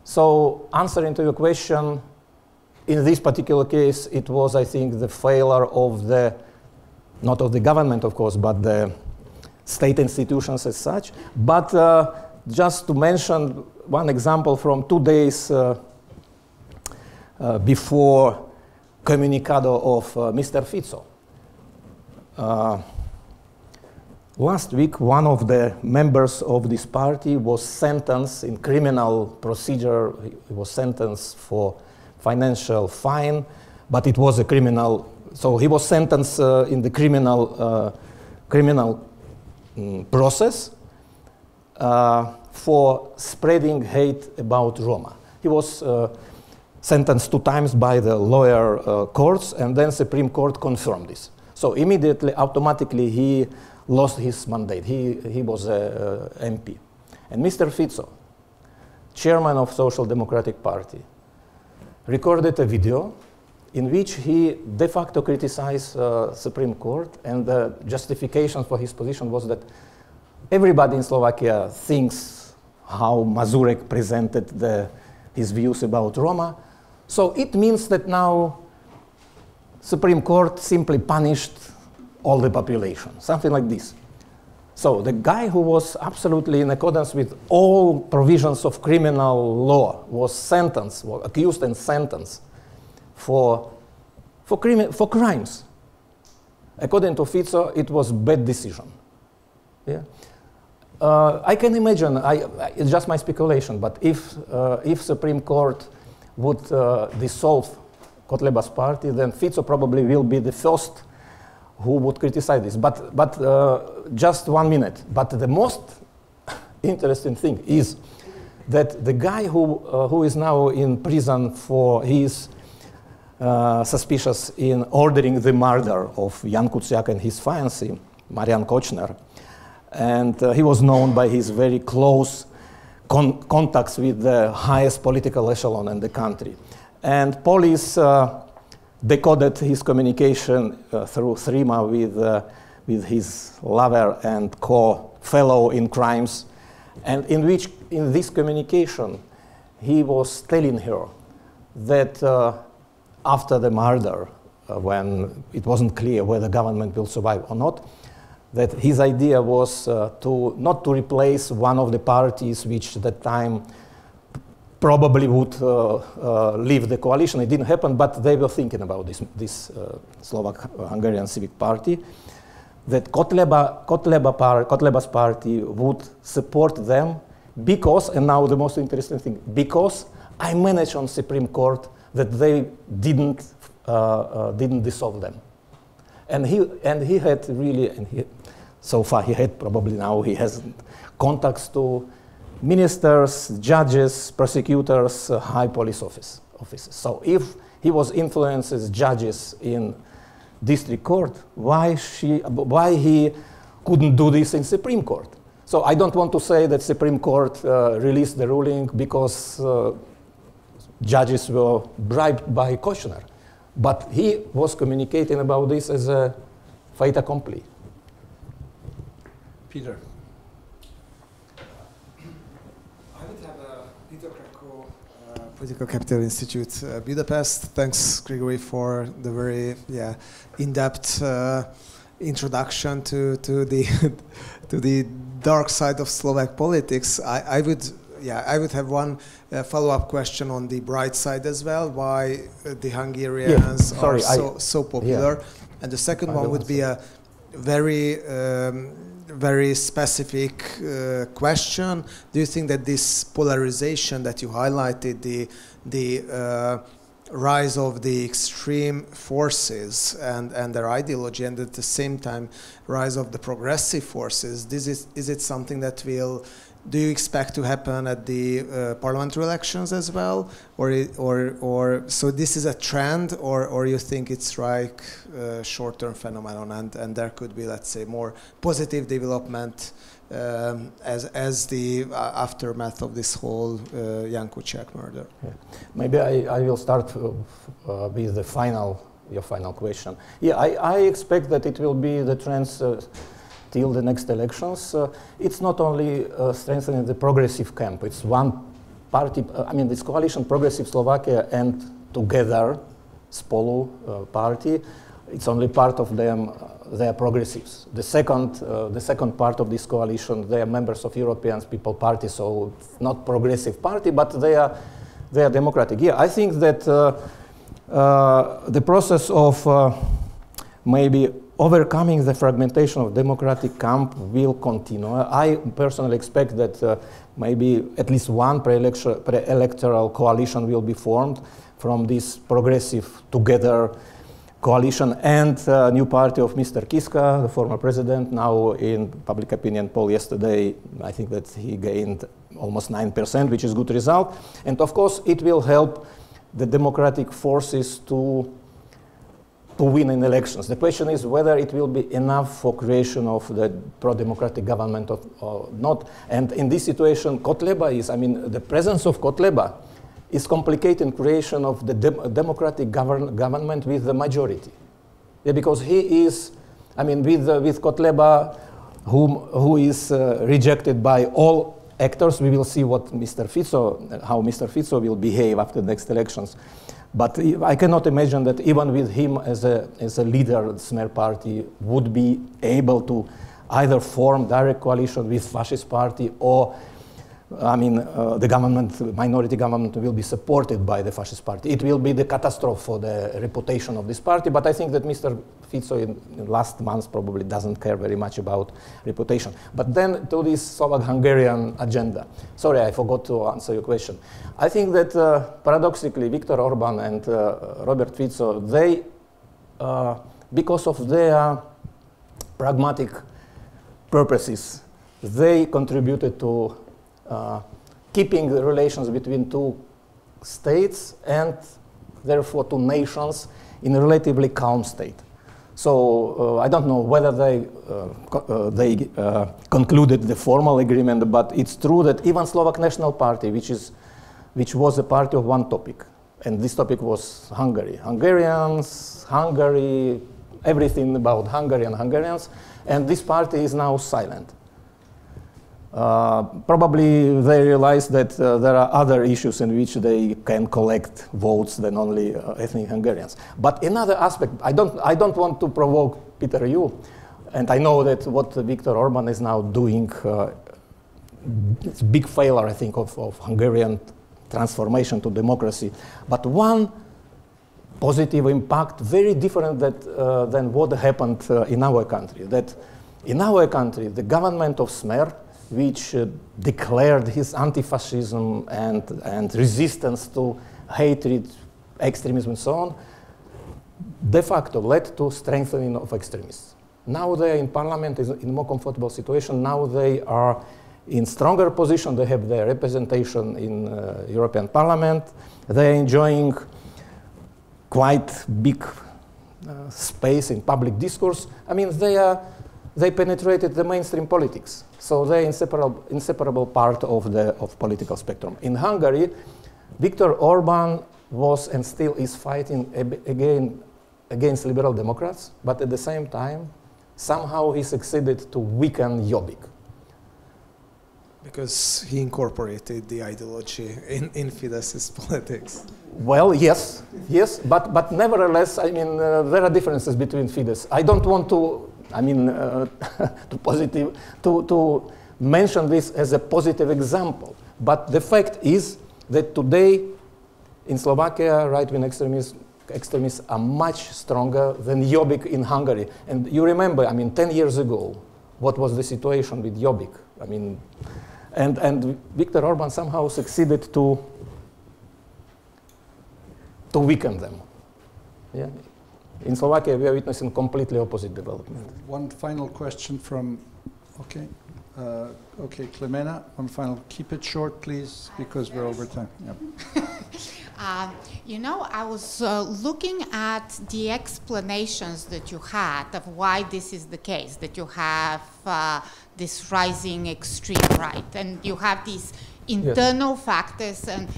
[SPEAKER 2] So answering to your question, in this particular case, it was, I think, the failure of the, not of the government, of course, but the state institutions as such. But uh, just to mention one example from two days uh, uh, before communicado of uh, Mr. Fico. Last week, one of the members of this party was sentenced in criminal procedure. He was sentenced for financial fine, but it was a criminal. So he was sentenced uh, in the criminal uh, criminal um, process uh, for spreading hate about Roma. He was uh, sentenced two times by the lawyer uh, courts, and then Supreme Court confirmed this. So immediately, automatically, he lost his mandate. He, he was a, MP. And Mr. Fico, chairman of Social Democratic Party, recorded a video in which he de facto criticized uh, Supreme Court, and the justification for his position was that everybody in Slovakia thinks how Mazurek presented the, his views about Roma. So it means that now Supreme Court simply punished all the population, something like this. So the guy who was absolutely in accordance with all provisions of criminal law was sentenced, was accused and sentenced for, for, for crimes. According to Fico, it was bad decision. Yeah? Uh, I can imagine, I, I, it's just my speculation, but if, uh, if Supreme Court would uh, dissolve Kotleba's party, then Fico probably will be the first who would criticize this. But, but uh, just one minute. But the most *laughs* interesting thing is that the guy who, uh, who is now in prison for his uh, suspicious in ordering the murder of Jan Kuciak and his fiancée, Marian Kočner. And uh, he was known by his very close con contacts with the highest political echelon in the country. And police uh, decoded his communication uh, through Threema with, uh, with his lover and co-fellow in crimes, and in which, in this communication, he was telling her that uh, after the murder, uh, when it wasn't clear whether the government will survive or not, that his idea was uh, to not to replace one of the parties which at that time probably would uh, uh, leave the coalition. It didn't happen, but they were thinking about this, this uh, Slovak Hungarian Civic Party, that Kotleba, Kotleba par, Kotleba's party would support them because, and now the most interesting thing, because I managed on Supreme Court that they didn't, didn't dissolve them. And he, and he had really, and he, so far he had probably now he has contacts to ministers, judges, prosecutors, uh, high police office, officers. So if he was influences judges in district court, why, she, why he couldn't do this in Supreme Court? So I don't want to say that Supreme Court uh, released the ruling because uh, judges were bribed by Kočner. But he was communicating about this as a fait accompli.
[SPEAKER 1] Peter.
[SPEAKER 4] Political Capital Institute uh, Budapest. Thanks, Grigory, for the very yeah in-depth uh, introduction to to the *laughs* to the dark side of Slovak politics. I, I would yeah I would have one uh, follow-up question on the bright side as well. Why uh, the Hungarians
[SPEAKER 2] yeah, sorry,
[SPEAKER 4] are so
[SPEAKER 2] I,
[SPEAKER 4] so popular? Yeah. And the second I one would be a very um, very specific uh, question. Do you think that this polarization that you highlighted, the the uh, rise of the extreme forces and, and their ideology, and at the same time, rise of the progressive forces. This is, is it something that will do you expect to happen at the uh, parliamentary elections as well, or or or so this is a trend, or or you think it's like a short-term phenomenon, and and there could be let's say more positive development um, as as the uh, aftermath of this whole uh, Jan Kuciak murder.
[SPEAKER 2] Yeah. Maybe I, I will start uh, uh, with the final your final question. Yeah, I, I expect that it will be the trends uh, till the next elections, uh, it's not only uh, strengthening the progressive camp, it's one party, uh, I mean, this coalition Progressive Slovakia and together Spolu party, it's only part of them, they are progressives. The second, the second part of this coalition, they are members of European People Party, so not progressive party, but they are, they are democratic. Yeah, I think that the process of maybe overcoming the fragmentation of democratic camp will continue. I personally expect that uh, maybe at least one pre-electoral coalition will be formed from this progressive together coalition and uh, new party of Mr. Kiska, the former president, now in public opinion poll yesterday, I think that he gained almost 9%, which is good result. And of course, it will help the democratic forces to to win in elections. The question is whether it will be enough for creation of the pro-democratic government or not. And in this situation, Kotleba is, I mean, the presence of Kotleba is complicating creation of the de democratic govern government with the majority. Yeah, because he is, I mean, with, uh, with Kotleba, whom, who is uh, rejected by all actors, we will see what Mr. Fico, how Mr. Fico will behave after the next elections. But I cannot imagine that even with him as a, as a leader, the Smer party would be able to either form direct coalition with fascist party or I mean, uh, the government, minority government will be supported by the fascist party. It will be the catastrophe for the reputation of this party, but I think that Mr. Fico in, in last months probably doesn't care very much about reputation. But then to this Slovak-Hungarian agenda. Sorry, I forgot to answer your question. I think that uh, paradoxically, Viktor Orban and uh, Robert Fico, they, uh, because of their pragmatic purposes, they contributed to keeping the relations between two states and therefore two nations in a relatively calm state. So uh, I don't know whether they, uh, co uh, they uh, concluded the formal agreement, but it's true that even Slovak National Party, which, is, which was a party of one topic, and this topic was Hungary. Hungarians, Hungary, everything about Hungary and Hungarians, and this party is now silent. Uh, probably they realize that uh, there are other issues in which they can collect votes than only uh, ethnic Hungarians. But another aspect, I don't, I don't want to provoke Peter you, and I know that what Viktor Orban is now doing, uh, it's a big failure, I think, of, of Hungarian transformation to democracy. But one positive impact, very different that, uh, than what happened in our country, that in our country, the government of Smer, which uh, declared his anti-fascism and, and resistance to hatred, extremism, and so on, de facto led to strengthening of extremists. Now they are in parliament, is in a more comfortable situation. Now they are in stronger position. They have their representation in uh, European Parliament. They are enjoying quite big uh, space in public discourse. I mean, they are they penetrated the mainstream politics. So they're inseparable, inseparable part of the of political spectrum. In Hungary, Viktor Orban was and still is fighting again against liberal Democrats, but at the same time, somehow he succeeded to weaken Jobbik.
[SPEAKER 4] Because he incorporated the ideology in, in Fidesz's *laughs* politics.
[SPEAKER 2] Well, yes, yes, but, but nevertheless, I mean, uh, there are differences between Fidesz. I don't want to I mean, uh, *laughs* to positive, to, to mention this as a positive example. But the fact is that today in Slovakia, right-wing extremists, extremists are much stronger than Jobbik in Hungary. And you remember, I mean, 10 years ago, what was the situation with Jobbik? I mean, and, and Viktor Orban somehow succeeded to to weaken them. Yeah. In Slovakia, we are witnessing completely opposite development.
[SPEAKER 1] One final question from, okay, uh, okay, Clemena. one final. Keep it short, please, because we're over time. Yep. *laughs*
[SPEAKER 5] Uh, you know, I was uh, looking at the explanations that you had of why this is the case, that you have uh, this rising extreme right, and you have these internal yes. factors and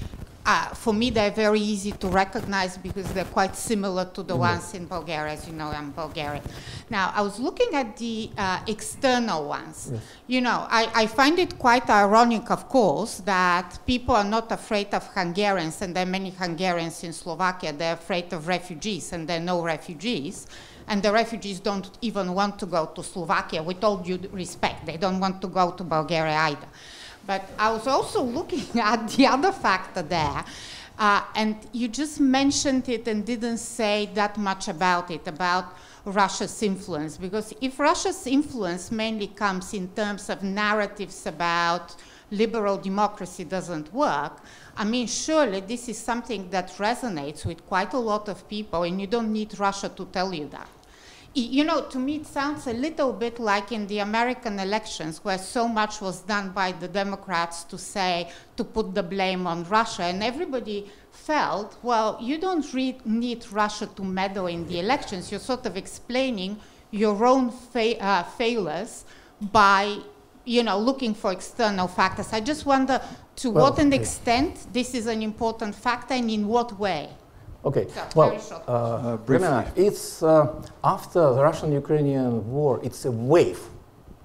[SPEAKER 5] uh, for me, they're very easy to recognize because they're quite similar to the mm -hmm. ones in Bulgaria. As you know, I'm Bulgarian. Now, I was looking at the uh, external ones. Yes. You know, I, I, find it quite ironic, of course, that people are not afraid of Hungarians, and there are many Hungarians in Slovakia. They're afraid of refugees, and there are no refugees. And the refugees don't even want to go to Slovakia, with all due respect. They don't want to go to Bulgaria either. But I was also looking *laughs* at the other factor there. Uh, and you just mentioned it and didn't say that much about it, about Russia's influence. Because if Russia's influence mainly comes in terms of narratives about liberal democracy doesn't work, I mean, surely this is something that resonates with quite a lot of people, and you don't need Russia to tell you that you know, to me, it sounds a little bit like in the American elections, where so much was done by the Democrats to say, to put the blame on Russia. And everybody felt, well, you don't need Russia to meddle in the elections. You're sort of explaining your own fa uh, failures by, you know, looking for external factors. I just wonder to well, what an extent this is an important factor and in what way.
[SPEAKER 2] Okay, well, uh, uh, it's uh, after the Russian-Ukrainian war, it's a wave,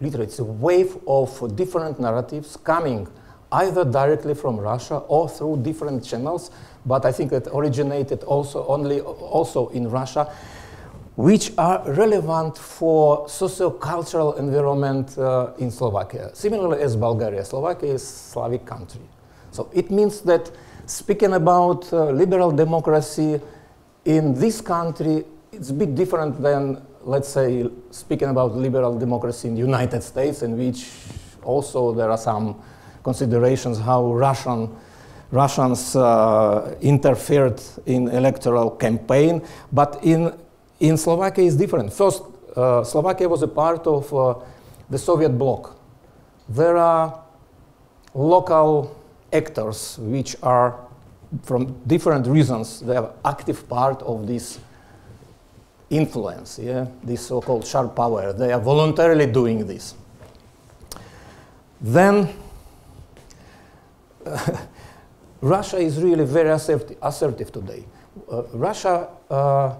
[SPEAKER 2] literally, it's a wave of different narratives coming either directly from Russia or through different channels, but I think that originated also only also in Russia, which are relevant for socio-cultural environment uh, in Slovakia. Similarly as Bulgaria, Slovakia is a Slavic country. So it means that speaking about uh, liberal democracy in this country, it's a bit different than, let's say, speaking about liberal democracy in the United States, in which also there are some considerations how Russian, Russians uh, interfered in electoral campaign. But in, in Slovakia, it's different. First, uh, Slovakia was a part of uh, the Soviet bloc. There are local actors which are from different reasons they are active part of this influence yeah? This so-called sharp power. They are voluntarily doing this. Then uh, *laughs* Russia is really very assertive, assertive today. Uh, Russia, uh,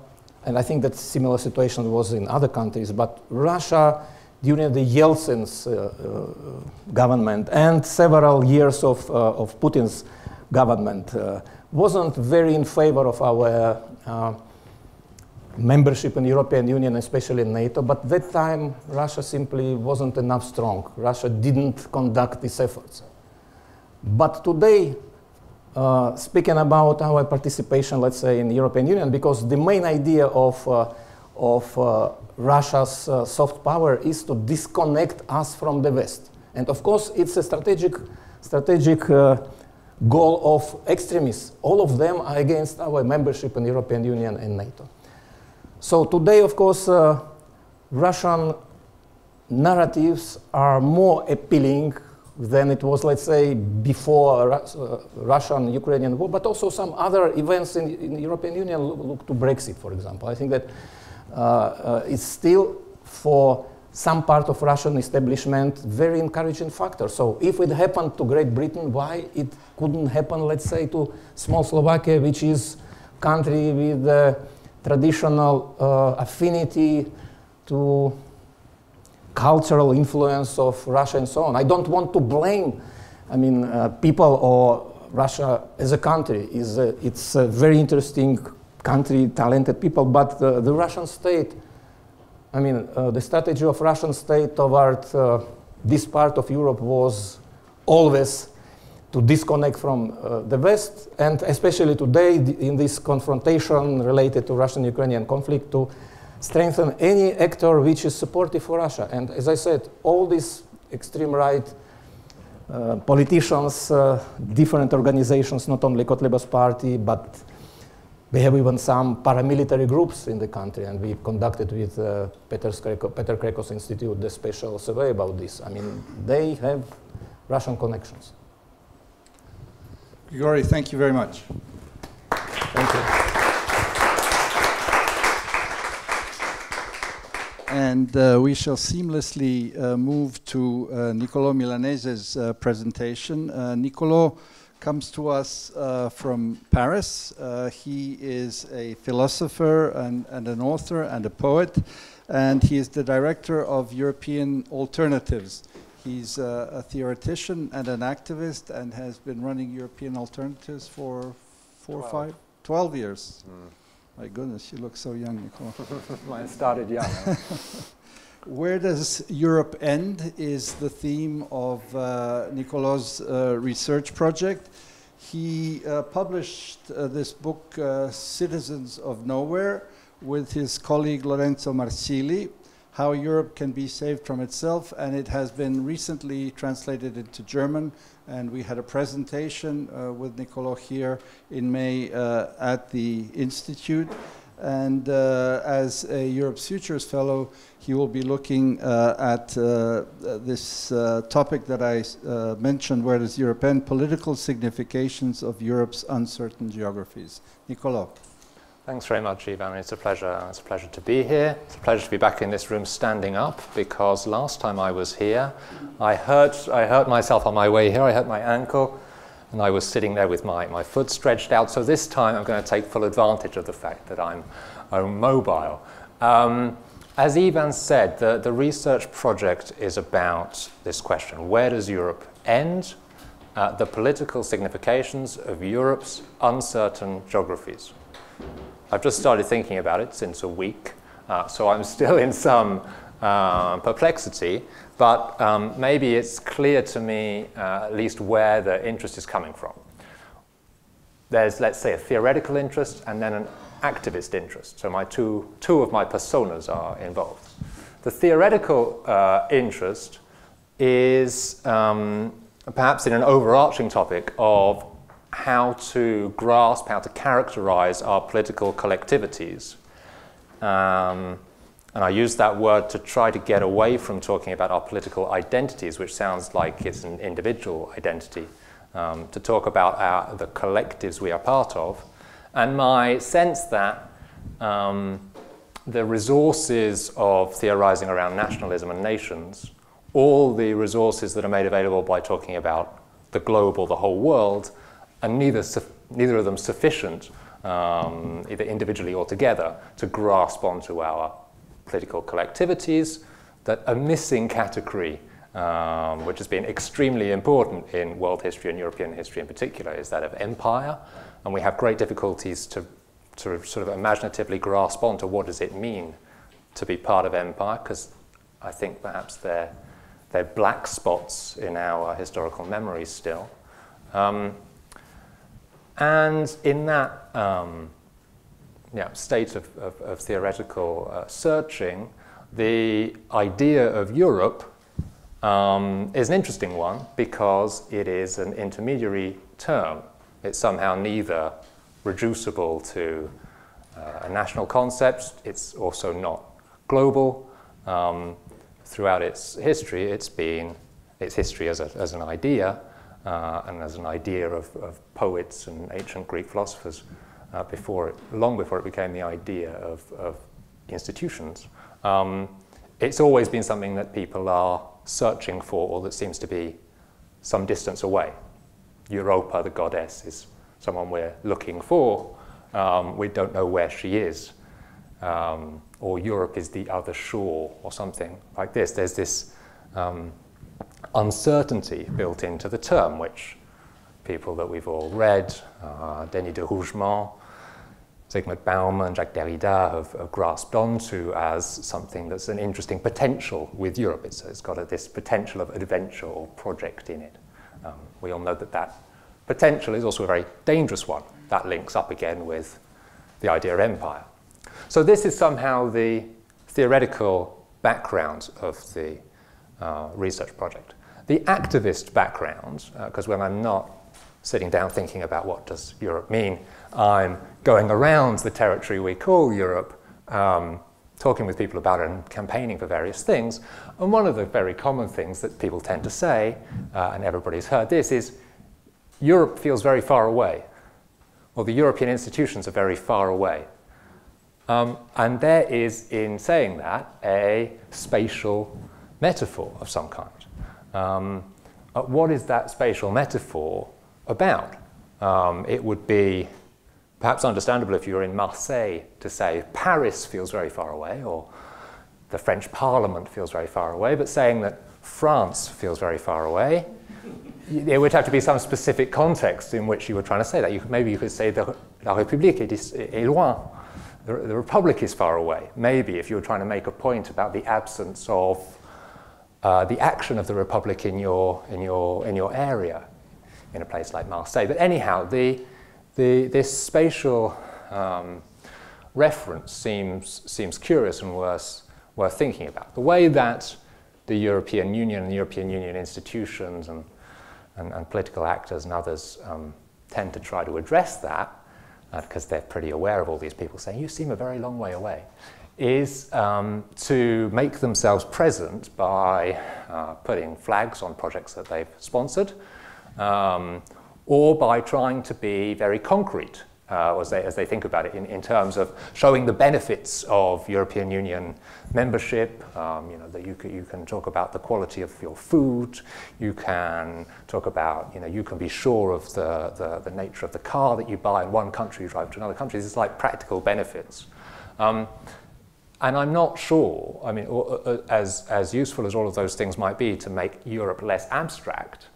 [SPEAKER 2] and I think that similar situation was in other countries, but Russia during the Yeltsin's uh, uh, government and several years of, uh, of Putin's government wasn't very in favor of our membership in the European Union, especially NATO, but that time Russia simply wasn't enough strong. Russia didn't conduct these efforts. But today, uh, speaking about our participation, let's say, in the European Union, because the main idea of, uh, of uh, Russia's uh, soft power is to disconnect us from the West. And of course, it's a strategic, strategic uh, goal of extremists. All of them are against our membership in European Union and NATO. So today, of course, uh, Russian narratives are more appealing than it was, let's say, before uh, Russian-Ukrainian war, but also some other events in, in the European Union look, look, to Brexit, for example. I think that uh, uh, is still for some part of Russian establishment very encouraging factor. So if it happened to Great Britain, why it couldn't happen, let's say, to small Slovakia, which is country with traditional uh, affinity to cultural influence of Russia and so on. I don't want to blame, I mean, uh, people or Russia as a country. Is a, it's a very interesting country, talented people, but the, the Russian state, I mean, uh, the strategy of Russian state toward uh, this part of Europe was always to disconnect from uh, the West, and especially today in this confrontation related to Russian-Ukrainian conflict, to strengthen any actor which is supportive for Russia. And as I said, all these extreme right uh, politicians, uh, different organizations, not only Kotleba's party, but we have even some paramilitary groups in the country, and we conducted with uh, Peter, Krekó, Peter Krekó's Institute the special survey about this. I mean, they have Russian connections.
[SPEAKER 1] Grigorij, thank you very much.
[SPEAKER 2] Thank you.
[SPEAKER 1] And uh, we shall seamlessly uh, move to uh, Niccolò Milanese's uh, presentation. Uh, Niccolò comes to us uh, from Paris. Uh, he is a philosopher and, and, an author and a poet, and he is the director of European Alternatives. He's uh, a theoretician and an activist and has been running European Alternatives for four or five, 12 years. Mm. My goodness, you look so young, Nicole. *laughs*
[SPEAKER 6] Mine started young. *laughs*
[SPEAKER 1] Where does Europe end is the theme of uh, Niccolò's uh, research project. He uh, published uh, this book, uh, Citizens of Nowhere, with his colleague Lorenzo Marsili, How Europe Can Be Saved from Itself, and it has been recently translated into German, and we had a presentation uh, with Niccolò here in May at the Institute. And uh, as a Europe's Futures Fellow, he will be looking uh, at uh, this uh, topic that I uh, mentioned, where does Europe end? Political significations of Europe's uncertain geographies. Niccolò.
[SPEAKER 6] Thanks very much, Ivan. It's a pleasure. It's a pleasure to be here. It's a pleasure to be back in this room standing up because last time I was here, I hurt, I hurt myself on my way here. I hurt my ankle and I was sitting there with my, my foot stretched out. So this time I'm going to take full advantage of the fact that I'm, I'm mobile. Um, as Ivan said, the, the research project is about this question where does Europe end? Uh, the political significations of Europe's uncertain geographies. I've just started thinking about it since a week, uh, so I'm *laughs* still in some uh, perplexity. But um, maybe it's clear to me uh, at least where the interest is coming from. There's, let's say, a theoretical interest and then an activist interest. So my two, two of my personas are involved. The theoretical uh, interest is um, perhaps in an overarching topic of how to grasp, how to characterize our political collectivities. Um, and I use that word to try to get away from talking about our political identities, which sounds like it's an individual identity, um, to talk about our, the collectives we are part of. And my sense that um, the resources of theorizing around nationalism and nations, all the resources that are made available by talking about the globe or the whole world, are neither, neither of them sufficient, um, either individually or together, to grasp onto our political collectivities, that a missing category, um, which has been extremely important in world history and European history in particular, is that of empire. And we have great difficulties to, to sort of imaginatively grasp onto what does it mean to be part of empire, because I think perhaps they're, they're black spots in our historical memories still. Um, and in that um, yeah, state of, of, of theoretical uh, searching, the idea of Europe um, is an interesting one because it is an intermediary term. It's somehow neither reducible to uh, a national concept, it's also not global. Um, throughout its history, it's been its history as, a, as an idea uh, and as an idea of, of poets and ancient Greek philosophers uh, before it, long before it became the idea of, of institutions. Um, it's always been something that people are searching for or that seems to be some distance away. Europa, the goddess, is someone we're looking for. Um, we don't know where she is. Um, or Europe is the other shore, or something like this. There's this um, uncertainty built into the term, which people that we've all read, uh, Denis de Rougemont, Zygmunt Bauman, Jacques Derrida have, have, grasped onto as something that's an interesting potential with Europe. It's, it's got a, this potential of adventure or project in it. Um, we all know that that potential is also a very dangerous one. That links up again with the idea of empire. So this is somehow the theoretical background of the uh, research project. The activist background, because uh, when I'm not sitting down thinking about what does Europe mean. I'm going around the territory we call Europe, um, talking with people about it and campaigning for various things. And one of the very common things that people tend to say, uh, and everybody's heard this, is Europe feels very far away, or the European institutions are very far away. Um, and there is, in saying that, a spatial metaphor of some kind. Um, uh, what is that spatial metaphor about? Um, it would be perhaps understandable if you were in Marseille to say Paris feels very far away or the French Parliament feels very far away, but saying that France feels very far away, there would have to be some specific context in which you were trying to say that. You maybe you could say the, La République est, est loin. The, the Republic is far away. Maybe if you were trying to make a point about the absence of uh, the action of the Republic in your, in, your, in your area, in a place like Marseille. But anyhow, the, the, this spatial um, reference seems, seems curious and worth, worth thinking about. The way that the European Union and the European Union institutions and, and, and political actors and others um, tend to try to address that, because uh, they're pretty aware of all these people saying, You seem a very long way away, is um, to make themselves present by uh, putting flags on projects that they've sponsored. Um, or by trying to be very concrete uh, as, they, as they think about it in, in terms of showing the benefits of European Union membership. Um, you know, that you can, you can talk about the quality of your food. You can talk about, you know, you can be sure of the, the, the nature of the car that you buy in one country, you drive to another country. Is like practical benefits. Um, and I'm not sure, I mean, as, as useful as all of those things might be to make Europe less abstract,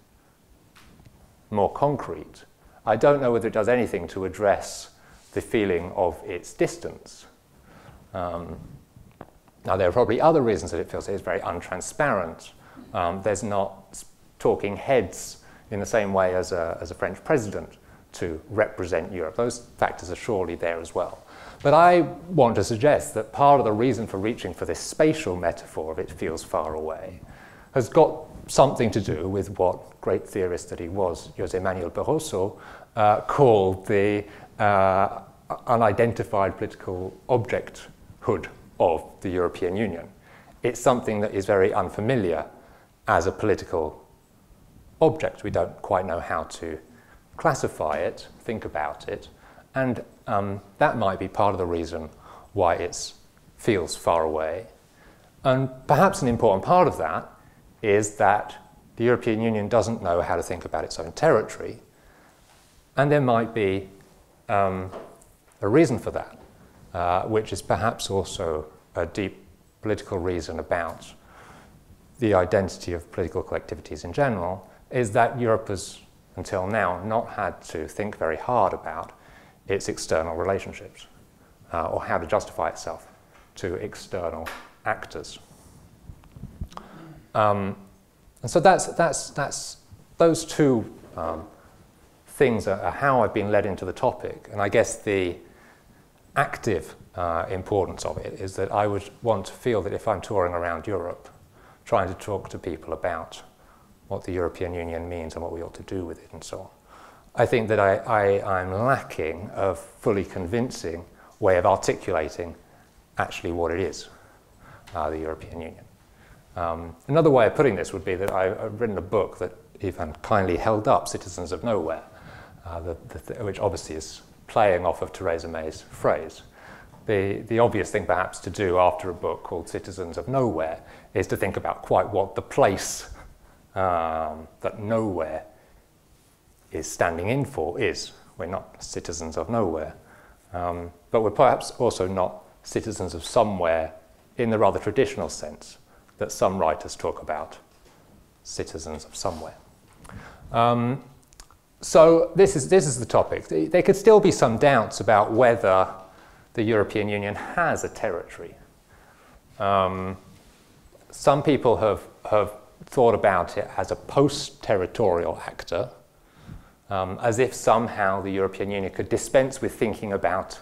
[SPEAKER 6] more concrete, I don't know whether it does anything to address the feeling of its distance. Um, now, there are probably other reasons that it feels it's very untransparent. Um, there's not talking heads in the same way as a, as a French president to represent Europe. Those factors are surely there as well. But I want to suggest that part of the reason for reaching for this spatial metaphor of it feels far away has got something to do with what great theorist that he was, José Manuel Barroso, uh, called the uh, unidentified political objecthood of the European Union. It's something that is very unfamiliar as a political object. We don't quite know how to classify it, think about it, and um, that might be part of the reason why it feels far away. And perhaps an important part of that is that the European Union doesn't know how to think about its own territory, and there might be um, a reason for that, uh, which is perhaps also a deep political reason about the identity of political collectivities in general, is that Europe has, until now, not had to think very hard about its external relationships uh, or how to justify itself to external actors. Um, and so that's, that's, that's those two um, things are, are, how I've been led into the topic. And I guess the active uh, importance of it is that I would want to feel that if I'm touring around Europe, trying to talk to people about what the European Union means and what we ought to do with it and so on. I think that I, I, I'm lacking a fully convincing way of articulating actually what it is, uh, the European Union. Um, another way of putting this would be that I, have written a book that Ivan kindly held up, Citizens of Nowhere, uh, the, the which obviously is playing off of Theresa May's phrase. The, the obvious thing perhaps to do after a book called Citizens of Nowhere is to think about quite what the place um, that nowhere is standing in for is. We're not citizens of nowhere, um, but we're perhaps also not citizens of somewhere in the rather traditional sense that some writers talk about citizens of somewhere. Um, so this is, this is the topic. There could still be some doubts about whether the European Union has a territory. Um, some people have, have thought about it as a post-territorial actor, um, as if somehow the European Union could dispense with thinking about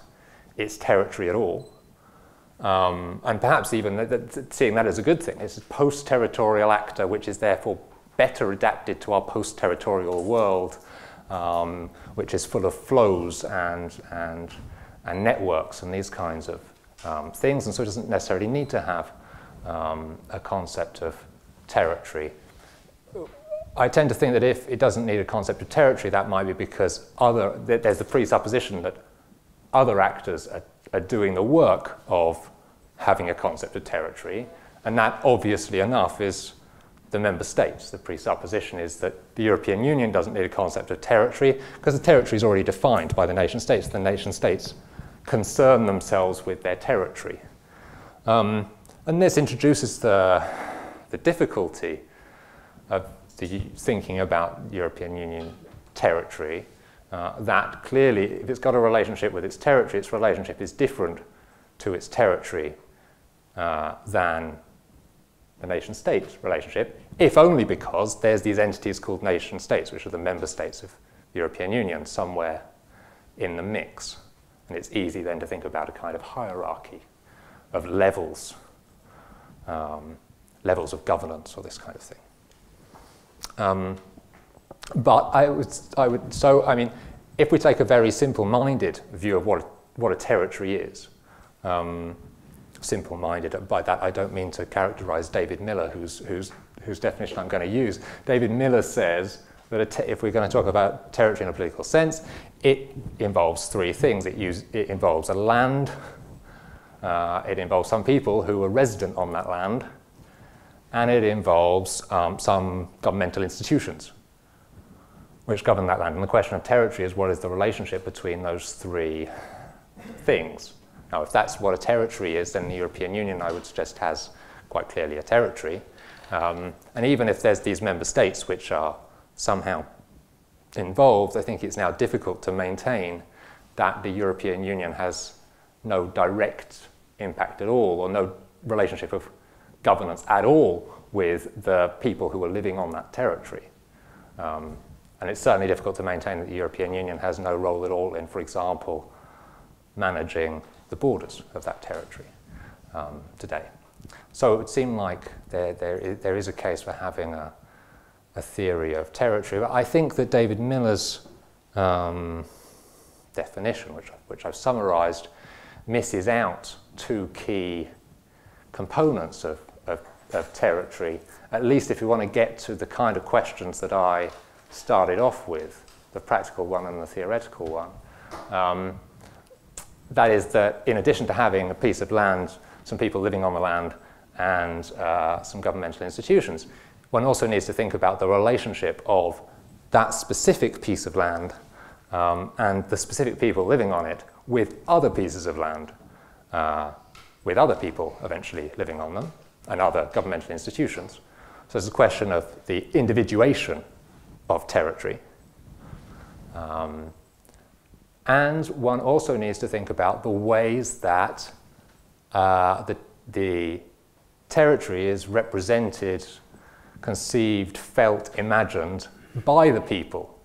[SPEAKER 6] its territory at all. Um, and perhaps even th- th- seeing that as a good thing. It's a post territorial actor which is therefore better adapted to our post territorial world um, which is full of flows and, and, and networks and these kinds of um, things, and so it doesn't necessarily need to have um, a concept of territory. I tend to think that if it doesn't need a concept of territory, that might be because other, there's the presupposition that other actors are, are doing the work of having a concept of territory, and that obviously enough is the member states. The presupposition is that the European Union doesn't need a concept of territory because the territory is already defined by the nation states. The nation states concern themselves with their territory. Um, and this introduces the, the difficulty of the thinking about European Union territory. Uh, that clearly, if it's got a relationship with its territory, its relationship is different to its territory uh, than the nation state relationship, if only because there's these entities called nation states, which are the member states of the European Union, somewhere in the mix. And it's easy then to think about a kind of hierarchy of levels, um, levels of governance or this kind of thing. Um, but I would, I would, so I mean, if we take a very simple-minded view of what, what a territory is, um, simple-minded. By that, I don't mean to characterize David Miller, whose, whose, whose definition I'm going to use. David Miller says that if we're going to talk about territory in a political sense, it involves three things. It, use, it involves a land, uh, it involves some people who are resident on that land, and it involves um, some governmental institutions which govern that land. And the question of territory is what is the relationship between those three things? Now, if that's what a territory is, then the European Union, I would suggest, has quite clearly a territory. Um, and even if there's these member states which are somehow involved, I think it's now difficult to maintain that the European Union has no direct impact at all or no relationship of governance at all with the people who are living on that territory. Um, and it's certainly difficult to maintain that the European Union has no role at all in, for example, managing the borders of that territory um, today. So it would seem like there, there, is, there is a case for having a, a theory of territory. But I think that David Miller's um, definition, which, which I've summarized, misses out two key components of, of, of territory, at least if you want to get to the kind of questions that I started off with, the practical one and the theoretical one. Um, that is that in addition to having a piece of land, some people living on the land, and uh, some governmental institutions, one also needs to think about the relationship of that specific piece of land um, and the specific people living on it with other pieces of land, uh, with other people eventually living on them, and other governmental institutions. So it's a question of the individuation of territory. Um, and one also needs to think about the ways that uh, the, the territory is represented, conceived, felt, imagined by the people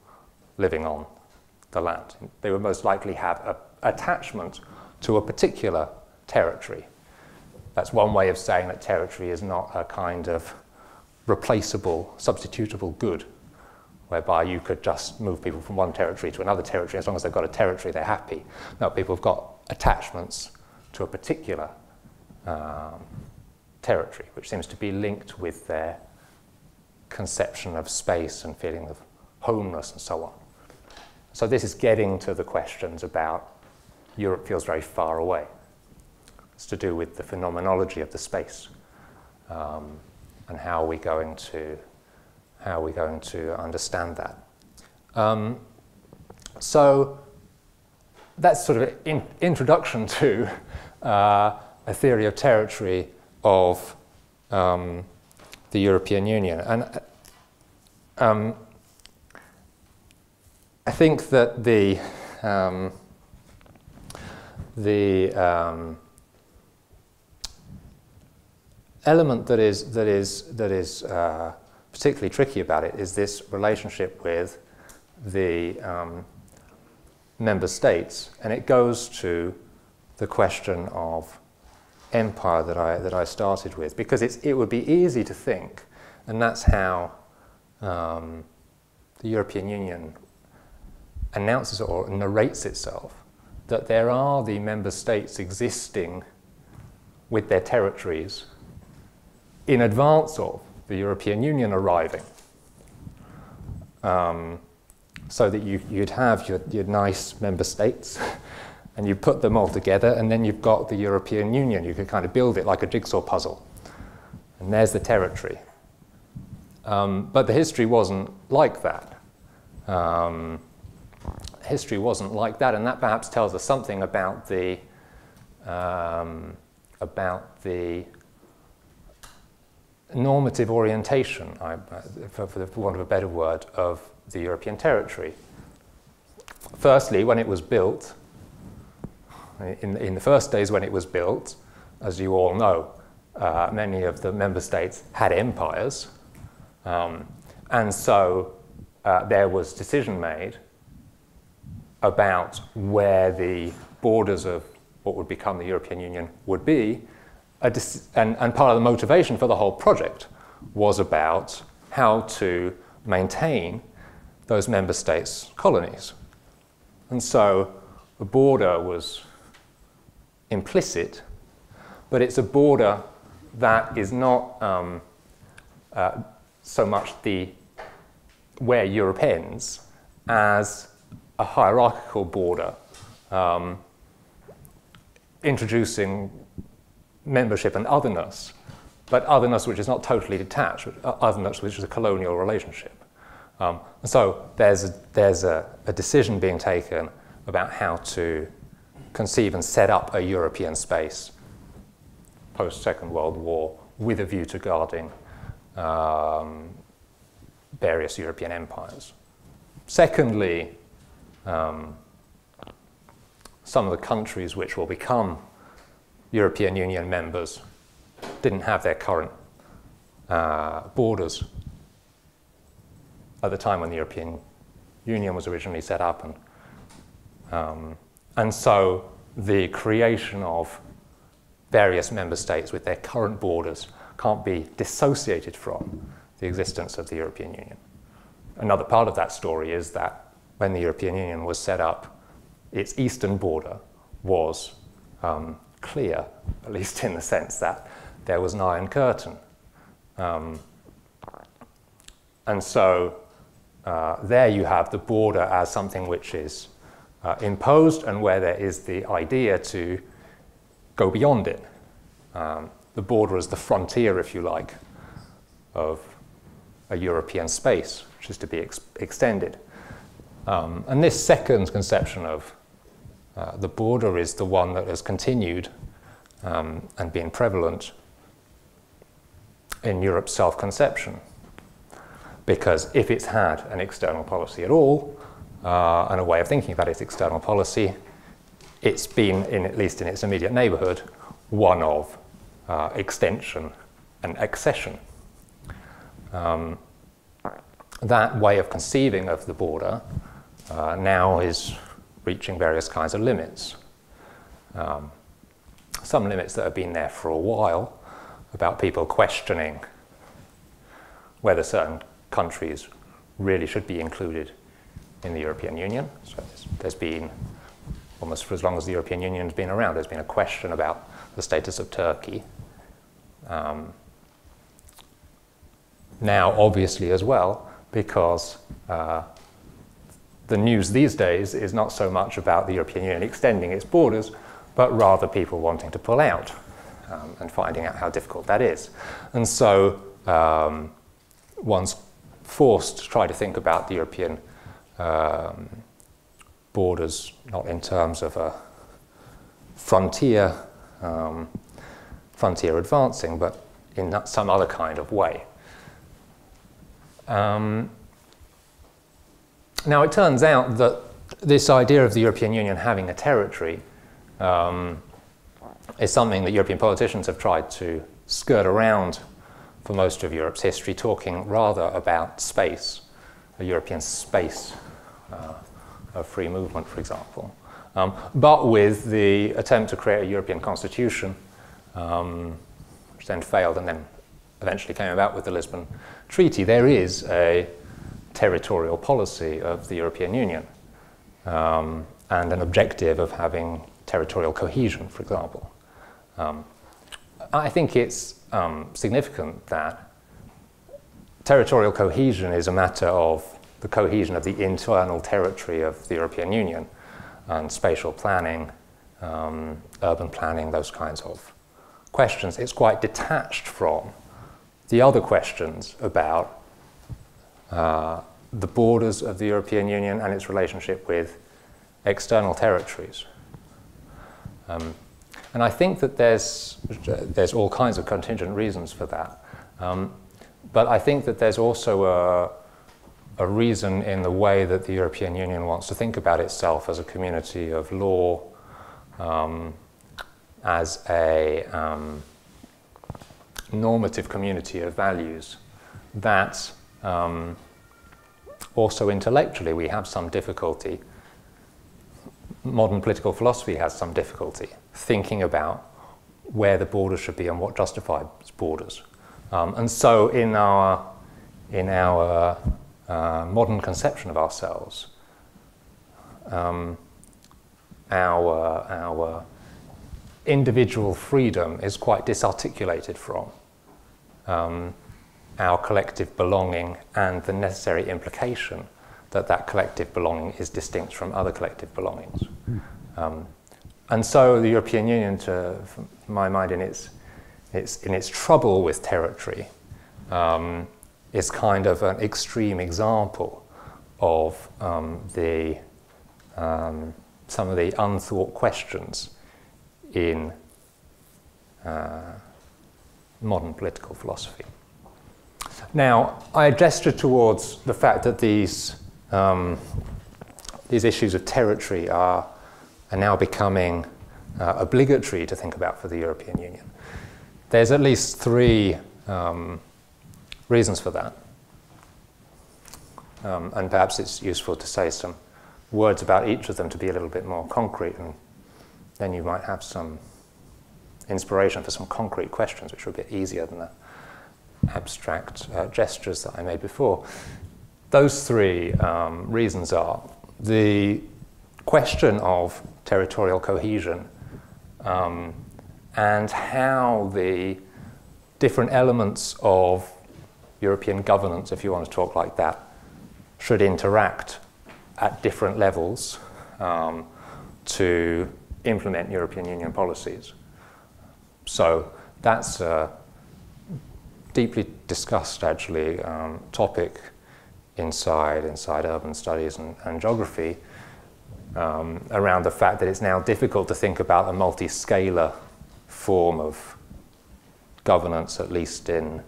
[SPEAKER 6] living on the land. They would most likely have an attachment to a particular territory. That's one way of saying that territory is not a kind of replaceable, substitutable good whereby you could just move people from one territory to another territory. As long as they've got a territory, they're happy. No, people have got attachments to a particular um, territory, which seems to be linked with their conception of space and feeling of homeless and so on. So this is getting to the questions about Europe feels very far away. It's to do with the phenomenology of the space um, and how are we going to how are we going to understand that? Um, so that's sort of an in introduction *laughs* to uh, a theory of territory of um, the European Union. And um, I think that the, um, the um, element that is, that is, that is uh, particularly tricky about it is this relationship with the um, member states, and it goes to the question of empire that I, that I started with, because it's, it would be easy to think, and that's how um, the European Union announces or narrates itself that there are the member states existing with their territories in advance of the European Union arriving. Um, so that you, would have your, your nice member states *laughs* and you put them all together, and then you've got the European Union. You could kind of build it like a jigsaw puzzle. And there's the territory. Um, but the history wasn't like that. Um, history wasn't like that, and that perhaps tells us something about the um, about the normative orientation, I, for, for, the want of a better word, of the European territory. Firstly, when it was built, in, in the first days when it was built, as you all know, uh, many of the member states had empires. Um, and so uh, there was decision made about where the borders of what would become the European Union would be. And, and part of the motivation for the whole project was about how to maintain those member states' colonies. And so the border was implicit, but it's a border that is not um, uh, so much the where Europe ends as a hierarchical border, um, introducing membership and otherness, but otherness which is not totally detached, otherness which is a colonial relationship. Um, so there's, a, there's a, a decision being taken about how to conceive and set up a European space post Second World War with a view to guarding um, various European empires. Secondly, um, some of the countries which will become European Union members didn't have their current uh, borders at the time when the European Union was originally set up. And, um, and so the creation of various member states with their current borders can't be dissociated from the existence of the European Union. Another part of that story is that when the European Union was set up, its eastern border was um, clear, at least in the sense that there was an Iron Curtain. Um, and so uh, there you have the border as something which is uh, imposed and where there is the idea to go beyond it. Um, the border is the frontier, if you like, of a European space, which is to be ex extended. Um, and this second conception of uh, the border is the one that has continued um, and been prevalent in Europe's self conception. Because if it's had an external policy at all, uh, and a way of thinking about its external policy, it's been, in, at least in its immediate neighbourhood, one of uh, extension and accession. Um, that way of conceiving of the border uh, now is reaching various kinds of limits. Um, some limits that have been there for a while about people questioning whether certain countries really should be included in the European Union. So there's, been, almost for as long as the European Union has been around, there's been a question about the status of Turkey. Um, now, obviously, as well, because uh, the news these days is not so much about the European Union extending its borders, but rather people wanting to pull out um, and finding out how difficult that is. And so um, one's forced to try to think about the European um, borders not in terms of a frontier, um, frontier advancing, but in some other kind of way. Um, now, it turns out that this idea of the European Union having a territory um, is something that European politicians have tried to skirt around for most of Europe's history, talking rather about space, a European space uh, of free movement, for example. Um, but with the attempt to create a European constitution, um, which then failed and then eventually came about with the Lisbon Treaty, there is a territorial policy of the European Union. um, and an objective of having territorial cohesion, for example. Um, I think it's um, significant that territorial cohesion is a matter of the cohesion of the internal territory of the European Union and spatial planning, um, urban planning, those kinds of questions. It's quite detached from the other questions about uh, the borders of the European Union and its relationship with external territories. Um, and I think that there's, there's all kinds of contingent reasons for that. Um, but I think that there's also a, a reason in the way that the European Union wants to think about itself as a community of law, um, as a um, normative community of values, that um, also intellectually we have some difficulty. Modern political philosophy has some difficulty thinking about where the borders should be and what justifies borders. Um, and so in our, in our uh, modern conception of ourselves, um, our, our individual freedom is quite disarticulated from um, our collective belonging and the necessary implication that that collective belonging is distinct from other collective belongings. Um, and so the European Union, to my mind, in its, its, in its trouble with territory, um, is kind of an extreme example of um, the, um, some of the unthought questions in uh, modern political philosophy. Now, I gesture towards the fact that these, um, these issues of territory are, are now becoming uh, obligatory to think about for the European Union. There's at least three um, reasons for that. Um, and perhaps it's useful to say some words about each of them to be a little bit more concrete, and then you might have some inspiration for some concrete questions, which are a bit easier than the abstract uh, gestures that I made before. Those three um, reasons are the question of territorial cohesion um, and how the different elements of European governance, if you want to talk like that, should interact at different levels um, to implement European Union policies. So that's a deeply discussed, actually, um, topic inside inside urban studies and, and geography um, around the fact that it's now difficult to think about a multi-scalar form of governance, at least in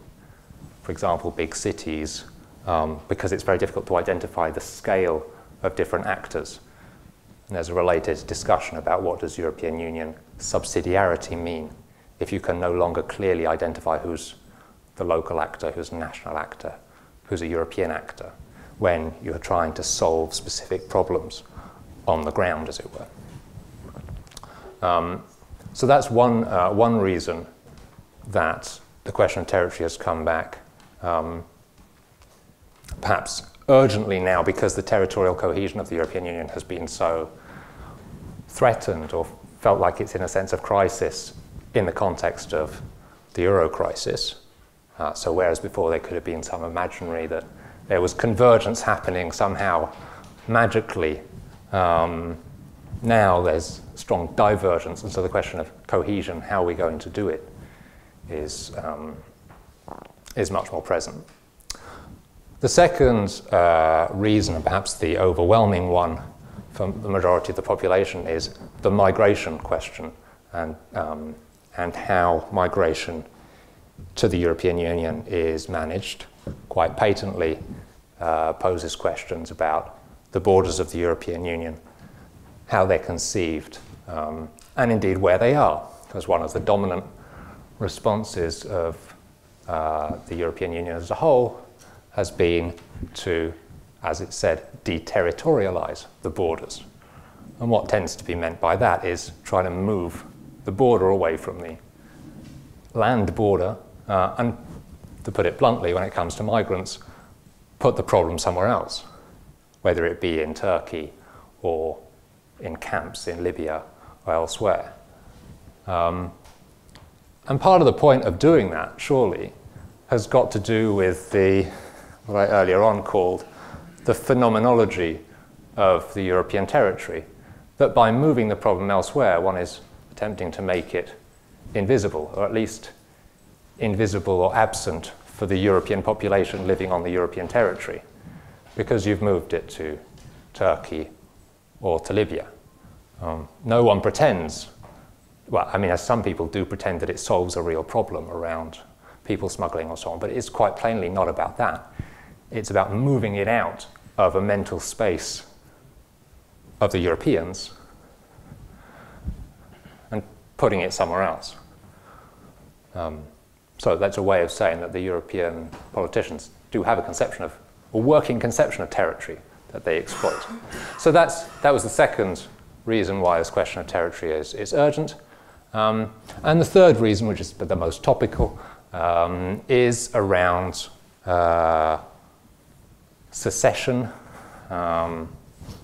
[SPEAKER 6] for example, big cities, um, because it's very difficult to identify the scale of different actors. And there's a related discussion about what does European Union subsidiarity mean if you can no longer clearly identify who's the local actor, who's a national actor, who's a European actor, when you're trying to solve specific problems on the ground, as it were. Um, so that's one, uh, one reason that the question of territory has come back um, perhaps urgently now because the territorial cohesion of the European Union has been so threatened or felt like it's in a sense of crisis in the context of the euro crisis. Uh, so whereas before there could have been some imaginary that there was convergence happening somehow magically, um, now there's strong divergence, and so the question of cohesion, how are we going to do it, is um, is much more present. The second uh, reason, and perhaps the overwhelming one for the majority of the population, is the migration question and, um, and how migration to the European Union is managed quite patently uh, poses questions about the borders of the European Union, how they're conceived, um, and indeed where they are. Because one of the dominant responses of uh, the European Union as a whole has been to, as it said, deterritorialize the borders. And what tends to be meant by that is trying to move the border away from the land border uh, and, to put it bluntly, when it comes to migrants, put the problem somewhere else, whether it be in Turkey or in camps in Libya or elsewhere. Um, and part of the point of doing that, surely, has got to do with the, what I earlier on called the phenomenology of the European territory. That by moving the problem elsewhere, one is attempting to make it invisible, or at least invisible or absent for the European population living on the European territory, because you've moved it to Turkey or to Libya. Um, no one pretends well, I mean, as some people do pretend that it solves a real problem around people smuggling or so on, but it's quite plainly not about that. It's about moving it out of a mental space of the Europeans and putting it somewhere else. Um, so that's a way of saying that the European politicians do have a conception of, a working conception of territory that they exploit. So that's, that was the second reason why this question of territory is, is urgent. Um, and the third reason, which is the most topical, um, is around uh, secession. Um,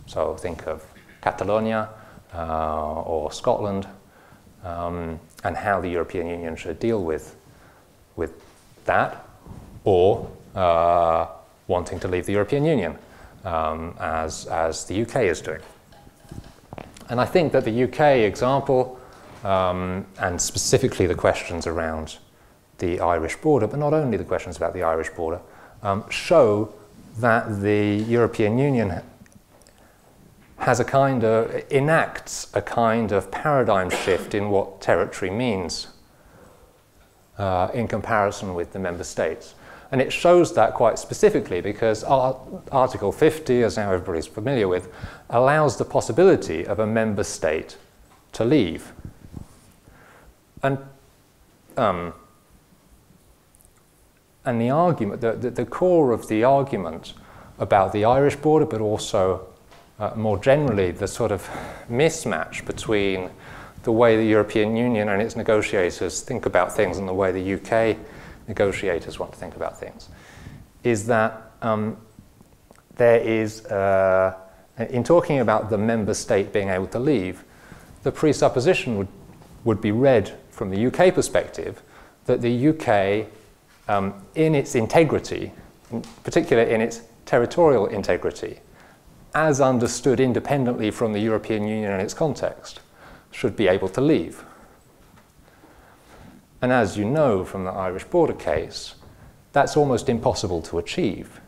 [SPEAKER 6] so think of Catalonia uh, or Scotland um, and how the European Union should deal with, with that or uh, wanting to leave the European Union um, as, as the UK is doing. And I think that the UK example um, and specifically the questions around the Irish border, but not only the questions about the Irish border, um, show that the European Union has a kind of, enacts a kind of paradigm shift in what territory means uh, in comparison with the member states. And it shows that quite specifically because Article 50, as now everybody's familiar with, allows the possibility of a member state to leave. And, um, and the argument, the, the, the, core of the argument about the Irish border, but also uh, more generally the sort of mismatch between the way the European Union and its negotiators think about things and the way the UK negotiators want to think about things, is that um, there is, uh, in talking about the member state being able to leave, the presupposition would, would be read from the UK perspective, that the UK, um, in its integrity, in particular in its territorial integrity, as understood independently from the European Union and its context, should be able to leave. And as you know from the Irish border case, that's almost impossible to achieve.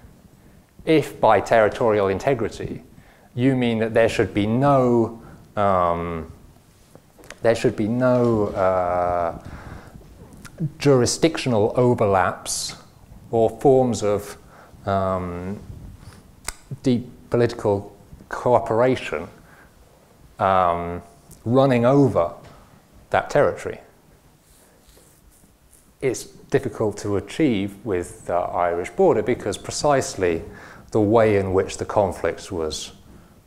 [SPEAKER 6] If by territorial integrity you mean that there should be no um, there should be no uh, jurisdictional overlaps or forms of um, deep political cooperation um, running over that territory. It's difficult to achieve with the Irish border because precisely the way in which the conflict was,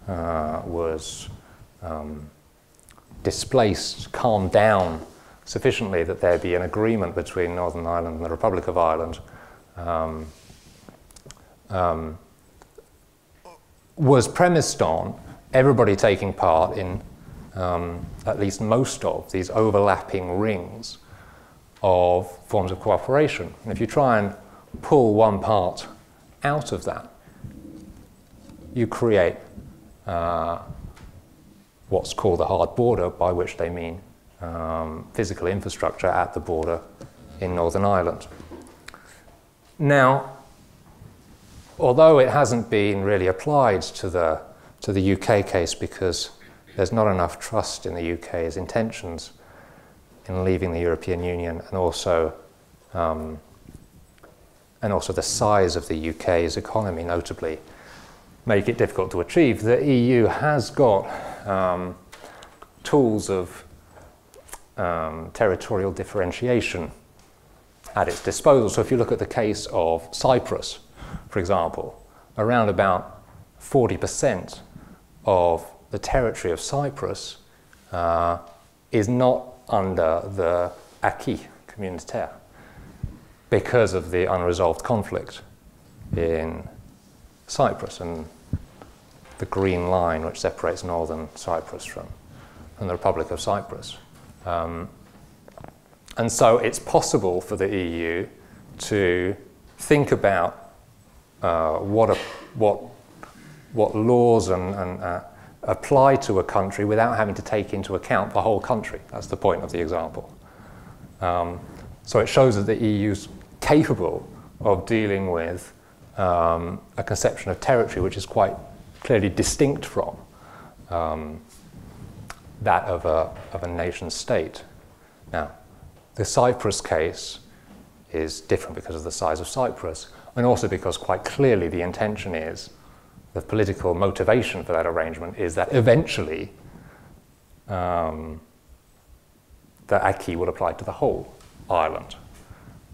[SPEAKER 6] uh, was um, displaced, calmed down sufficiently that there be an agreement between Northern Ireland and the Republic of Ireland um, um, was premised on everybody taking part in um, at least most of these overlapping rings of forms of cooperation. And if you try and pull one part out of that, you create uh, what's called the hard border, by which they mean um, physical infrastructure at the border in Northern Ireland. Now, although it hasn't been really applied to the, to the UK case because there's not enough trust in the UK's intentions in leaving the European Union and also, um, and also the size of the UK's economy, notably, make it difficult to achieve, the EU has got um, tools of um, territorial differentiation at its disposal. So if you look at the case of Cyprus, for example, around about 40% of the territory of Cyprus uh, is not under the acquis communautaire because of the unresolved conflict in Cyprus. And the green line which separates northern Cyprus from, from the Republic of Cyprus. Um, and so it's possible for the EU to think about uh, what, a, what, what laws and, and uh, apply to a country without having to take into account the whole country. That's the point of the example. Um, so it shows that the EU is capable of dealing with um, a conception of territory which is quite clearly distinct from um, that of a, of a nation state. Now, the Cyprus case is different because of the size of Cyprus, and also because quite clearly the intention is, the political motivation for that arrangement is that eventually um, the acquis will apply to the whole island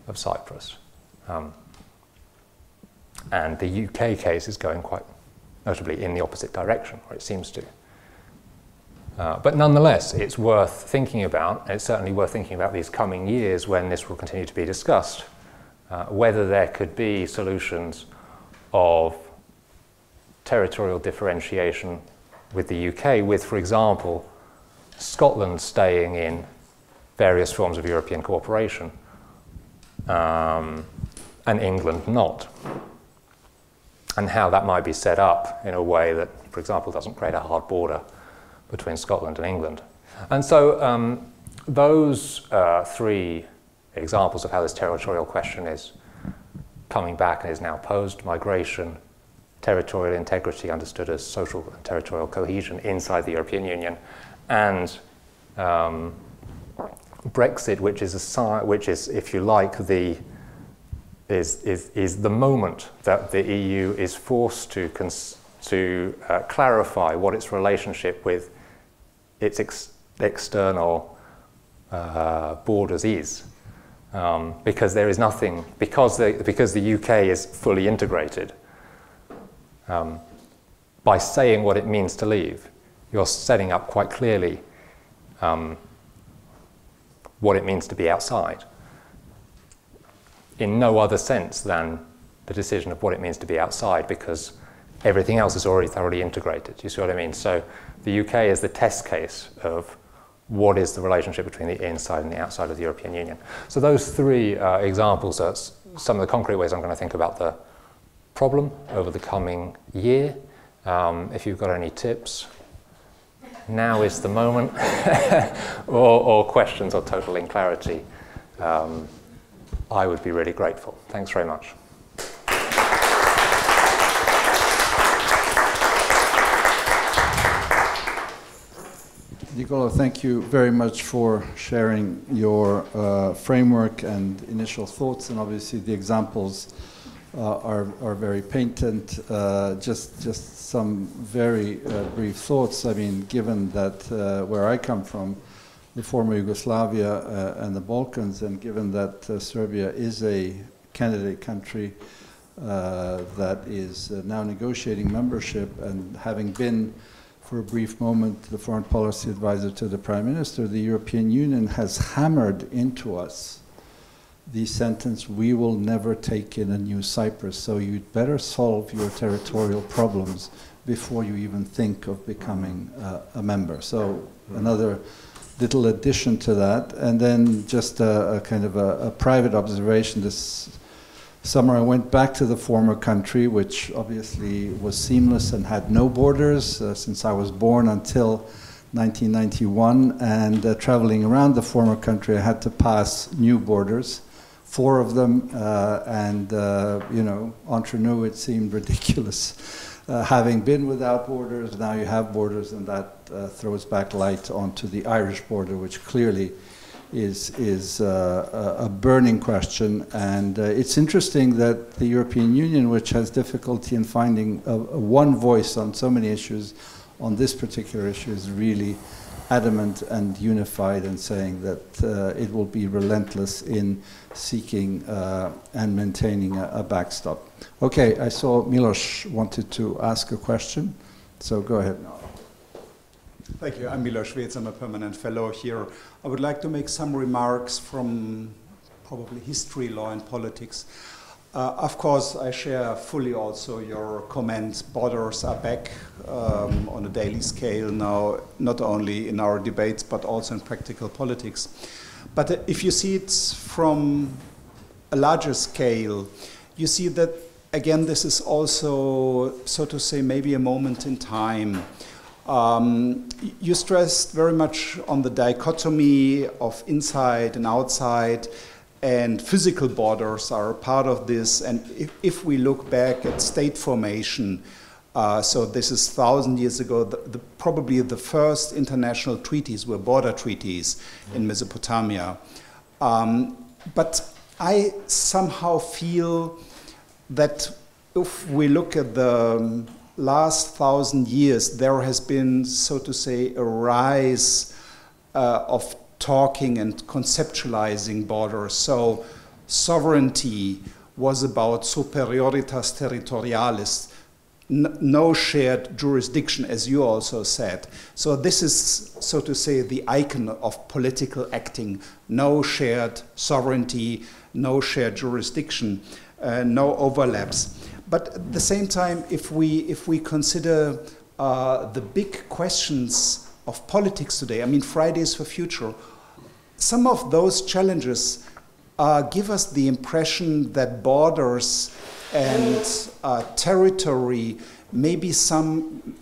[SPEAKER 6] of Cyprus. Um, and the UK case is going quite notably in the opposite direction, or it seems to. Uh, but nonetheless, it's worth thinking about, it's certainly worth thinking about these coming years when this will continue to be discussed, uh, whether there could be solutions of territorial differentiation with the UK, with, for example, Scotland staying in various forms of European cooperation um, and England not. And how that might be set up in a way that, for example, doesn't create a hard border between Scotland and England. And so um, those uh, three examples of how this territorial question is coming back and is now posed migration, territorial integrity understood as social and territorial cohesion inside the European Union, and um, Brexit, which is, a, which is, if you like, the, is, is, is the moment that the EU is forced to, to uh, clarify what its relationship with its ex- external uh, borders is. Um, because there is nothing, because the, because the UK is fully integrated, um, by saying what it means to leave, you're setting up quite clearly um, what it means to be outside in no other sense than the decision of what it means to be outside because everything else is already thoroughly integrated. You see what I mean? So the UK is the test case of what is the relationship between the inside and the outside of the European Union. So those three uh, examples are some of the concrete ways I'm going to think about the problem over the coming year. Um, if you've got any tips, now is the moment, *laughs* or, or, questions or total in clarity, um, I would be really grateful. Thanks very much.
[SPEAKER 1] Nicola, thank you very much for sharing your uh, framework and initial thoughts, and obviously the examples uh, are, are very patent. Uh, just, just some very uh, brief thoughts. I mean, given that uh, where I come from, the former Yugoslavia uh, and the Balkans, and given that Serbia is a candidate country that is now negotiating membership, and having been for a brief moment the foreign policy advisor to the prime minister, the European Union has hammered into us the sentence, we will never take in a new Cyprus, so you'd better solve your territorial problems before you even think of becoming uh, a member. So another little addition to that. And then just a, a kind of a, a, private observation. This summer I went back to the former country, which obviously was seamless and had no borders uh, since I was born until 1991. And uh, traveling around the former country, I had to pass new borders four of them, uh, and uh, you know, entre nous, it seemed ridiculous. Uh, having been without borders, now you have borders, and that uh, throws back light onto the Irish border, which clearly is is uh, a burning question. And uh, it's interesting that the European Union, which has difficulty in finding a, a one voice on so many issues, on this particular issue, is really adamant and unified and saying that uh, it will be relentless in seeking uh, and maintaining a, a, backstop. Okay, I saw Milos wanted to ask a question, so go ahead.
[SPEAKER 7] Thank you. I'm Miloš Vec. I'm a permanent fellow here. I would like to make some remarks from probably history, law, and politics. Uh, of course, I share fully also your comments. Borders are back um, on a daily scale now, not only in our debates, but also in practical politics. But uh, if you see it from a larger scale, you see that, again, this is also, so to say, maybe a moment in time. Um, you stressed very much on the dichotomy of inside and outside and physical borders are a part of this. And if, if we look back at state formation, uh, so this is thousand years ago, the, the, probably the first international treaties were border treaties in Mesopotamia. Um, but I somehow feel that if we look at the last thousand years, there has been, so to say, a rise uh, of talking and conceptualizing borders. So sovereignty was about superioritas territorialis, no shared jurisdiction, as you also said. So this is, so to say, the icon of political acting. No shared sovereignty, no shared jurisdiction, uh, no overlaps. But at the same time, if we, if we consider uh, the big questions of politics today, I mean, Fridays for Future, some of those challenges uh, give us the impression that borders and uh, territory may be some,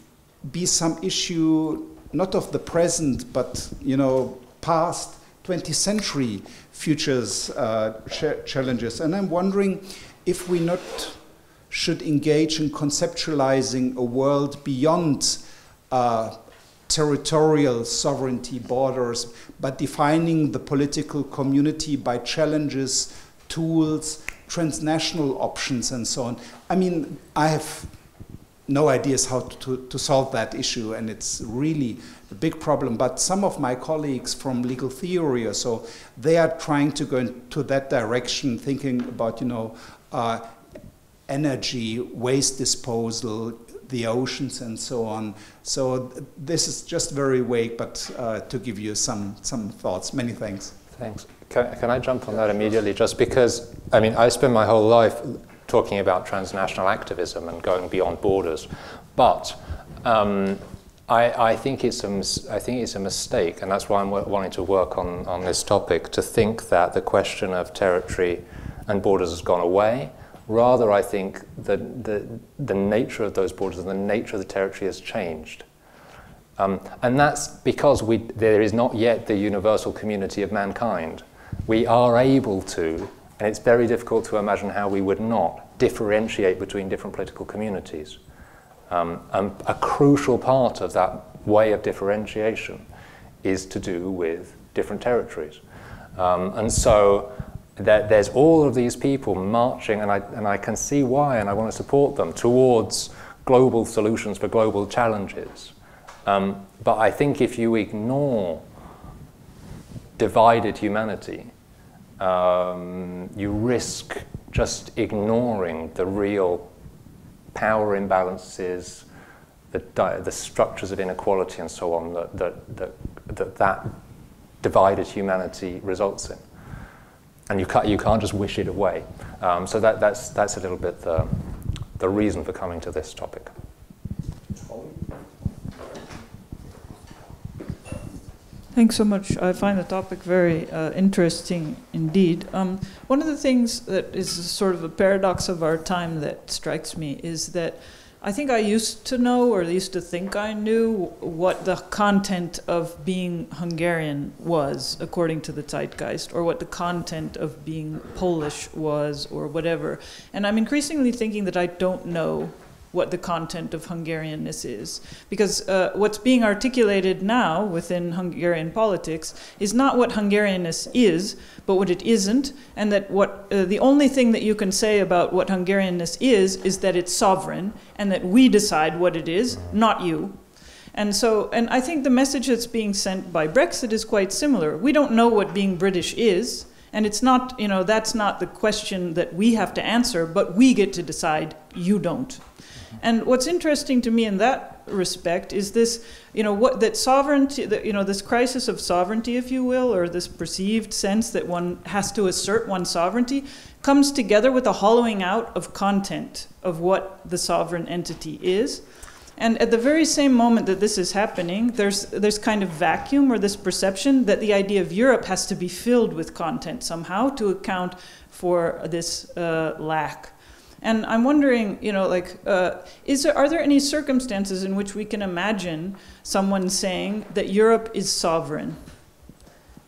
[SPEAKER 7] be some issue not of the present but you know past 20th century futures uh, ch challenges. And i'm wondering if we not should engage in conceptualizing a world beyond uh, territorial sovereignty borders, but defining the political community by challenges, tools, transnational options, and so on. I mean, I have no ideas how to, to solve that issue, and it's really a big problem. But some of my colleagues from legal theory or so, they are trying to go into that direction, thinking about, you know, uh, energy, waste disposal, the oceans and so on. So this is just very vague, but uh, to give you some, some thoughts. Many thanks.
[SPEAKER 6] Thanks. Can, can I jump on that immediately? Just because, I mean, I spend my whole life talking about transnational activism and going beyond borders, but um, I, I, think it's a, I think it's a mistake, and that's why I'm wanting to work on, on this topic, to think that the question of territory and borders has gone away Rather, I think that the, the nature of those borders and the nature of the territory has changed. Um, and that's because we, there is not yet the universal community of mankind. We are able to, and it's very difficult to imagine how we would not, differentiate between different political communities. Um, and a crucial part of that way of differentiation is to do with different territories. Um, and so that there's all of these people marching, and I, and I can see why, and I want to support them, towards global solutions for global challenges. Um, but I think if you ignore divided humanity, um, you risk just ignoring the real power imbalances, the, the structures of inequality, and so on that that, that, that, that divided humanity results in and you can't, you can't just wish it away. Um, so that, that's, that's a little bit the, the reason for coming to this topic.
[SPEAKER 3] Thanks so much. I find the topic very uh, interesting indeed. Um, one of the things that is sort of a paradox of our time that strikes me is that I think I used to know, or used to think I knew, what the content of being Hungarian was, according to the zeitgeist, or what the content of being Polish was, or whatever. And I'm increasingly thinking that I don't know what the content of Hungarianness is. Because uh, what's being articulated now within Hungarian politics is not what Hungarianness is, but what it isn't, and that what uh, the only thing that you can say about what Hungarianness is is that it's sovereign and that we decide what it is, not you. And so, and I think the message that's being sent by Brexit is quite similar. We don't know what being British is, And it's not, you know, that's not the question that we have to answer, but we get to decide, you don't. And what's interesting to me in that respect is this, you know, what that sovereignty, that, you know, this crisis of sovereignty, if you will, or this perceived sense that one has to assert one's sovereignty, comes together with a hollowing out of content of what the sovereign entity is. And at the very same moment that this is happening, there's there's kind of vacuum or this perception that the idea of Europe has to be filled with content somehow to account for this uh, lack. And I'm wondering, you know, like, uh, is there, are there any circumstances in which we can imagine someone saying that Europe is sovereign?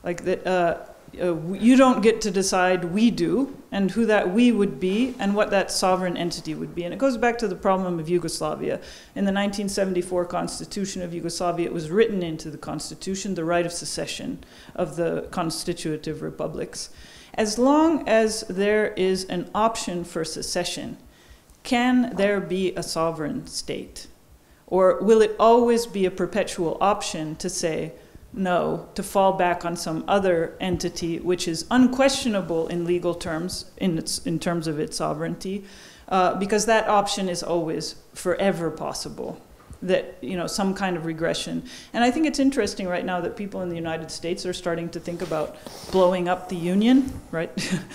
[SPEAKER 3] Like that, uh, uh, you don't get to decide, we do, and who that we would be, and what that sovereign entity would be. And it goes back to the problem of Yugoslavia. In the 1974 Constitution of Yugoslavia, it was written into the Constitution the right of secession of the constitutive republics as long as there is an option for secession, can there be a sovereign state? Or will it always be a perpetual option to say no, to fall back on some other entity which is unquestionable in legal terms, in, its, in terms of its sovereignty, uh, because that option is always forever possible that you know some kind of regression. And I think it's interesting right now that people in the United States are starting to think about blowing up the union, right?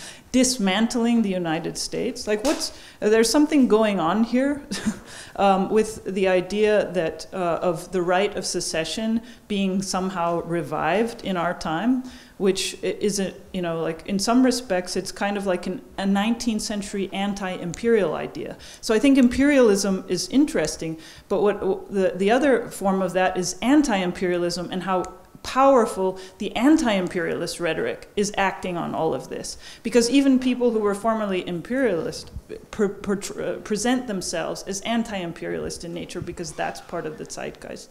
[SPEAKER 3] *laughs* Dismantling the United States. Like, what's there's something going on here *laughs* um, with the idea that uh, of the right of secession being somehow revived in our time which isn't, you know, like in some respects, it's kind of like an, a 19th century anti imperial idea. So I think imperialism is interesting, but what the, the other form of that is anti imperialism and how powerful the anti imperialist rhetoric is acting on all of this. Because even people who were formerly imperialist per, per, uh, present themselves as anti imperialist in nature because that's part of the zeitgeist.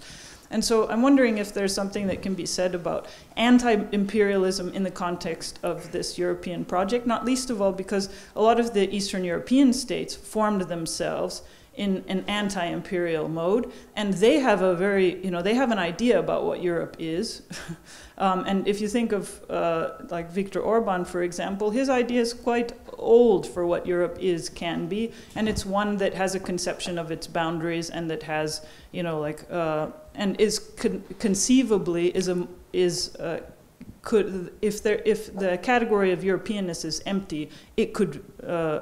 [SPEAKER 3] And so I'm wondering if there's something that can be said about anti imperialism in the context of this European project, not least of all because a lot of the Eastern European states formed themselves in an anti-imperial mode, and they have a very, you know, they have an idea about what Europe is. *laughs* um, and if you think of uh, like Viktor Orban, for example, his idea is quite old for what Europe is, can be, and it's one that has a conception of its boundaries and that has, you know, like, uh, and is con conceivably is a is. Uh, could if there if the category of Europeanness is empty, it could uh,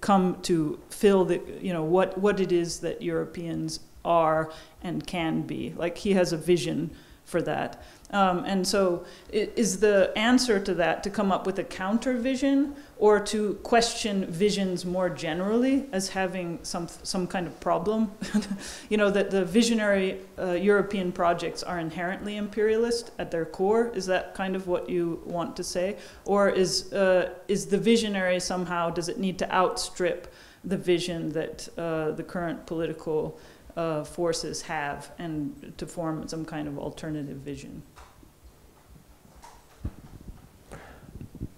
[SPEAKER 3] come to fill the you know what what it is that Europeans are and can be. Like he has a vision for that. Um, and so, is the answer to that to come up with a counter vision or to question visions more generally as having some, some kind of problem? *laughs* you know, that the visionary uh, European projects are inherently imperialist at their core? Is that kind of what you want to say? Or is, uh, is the visionary somehow, does it need to outstrip the vision that uh, the current political uh, forces have and to form some kind of alternative vision?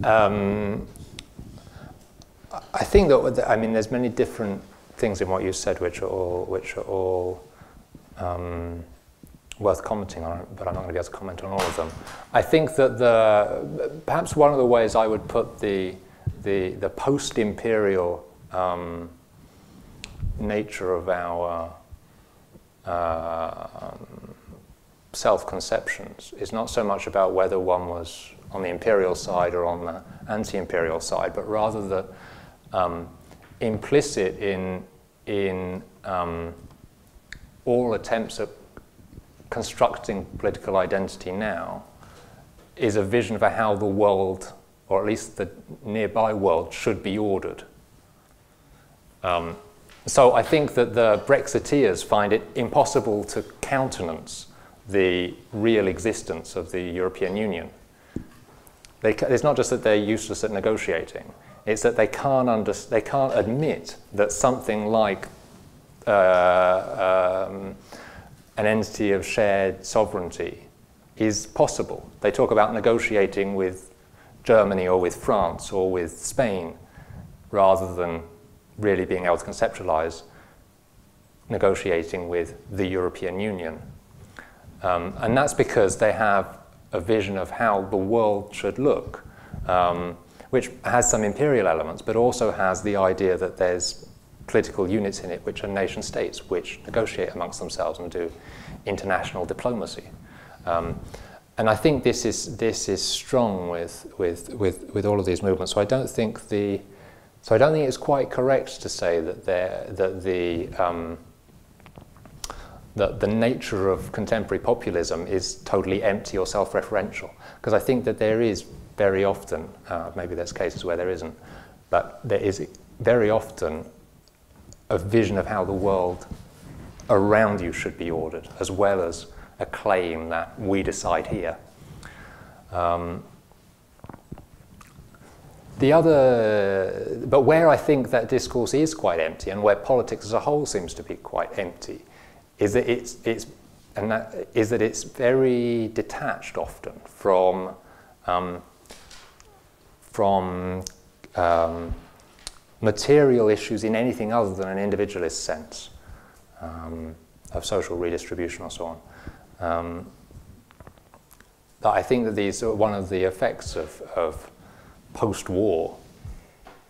[SPEAKER 6] Um, I think that I mean there's many different things in what you said which are all which are all um, worth commenting on, but I'm not going to be able to comment on all of them. I think that the perhaps one of the ways I would put the the, the post-imperial um, nature of our uh, self-conceptions is not so much about whether one was on the imperial side or on the anti-imperial side, but rather that um, implicit in, in um, all attempts at constructing political identity now is a vision for how the world, or at least the nearby world, should be ordered. Um, so I think that the Brexiteers find it impossible to countenance the real existence of the European Union. They, it's not just that they're useless at negotiating, it's that they can't, under, they can't admit that something like uh, um, an entity of shared sovereignty is possible. They talk about negotiating with Germany or with France or with Spain rather than really being able to conceptualize negotiating with the European Union. Um, and that's because they have a vision of how the world should look um, which has some imperial elements, but also has the idea that there's political units in it which are nation states, which negotiate amongst themselves and do international diplomacy. Um, and I think this is, this is strong with, with, with, with all of these movements. So I don't think the, so I don't think it's quite correct to say that, there that the, um, that the nature of contemporary populism is totally empty or self-referential. Because I think that there is very often, uh, maybe there's cases where there isn't, but there is very often a vision of how the world around you should be ordered, as well as a claim that we decide here. Um, the other, but where I think that discourse is quite empty and where politics as a whole seems to be quite empty is that it's, it's, and that, is that it's very detached often from, um, from um, material issues in anything other than an individualist sense um, of social redistribution or so on. Um, but I think that these are one of the effects of, of post-war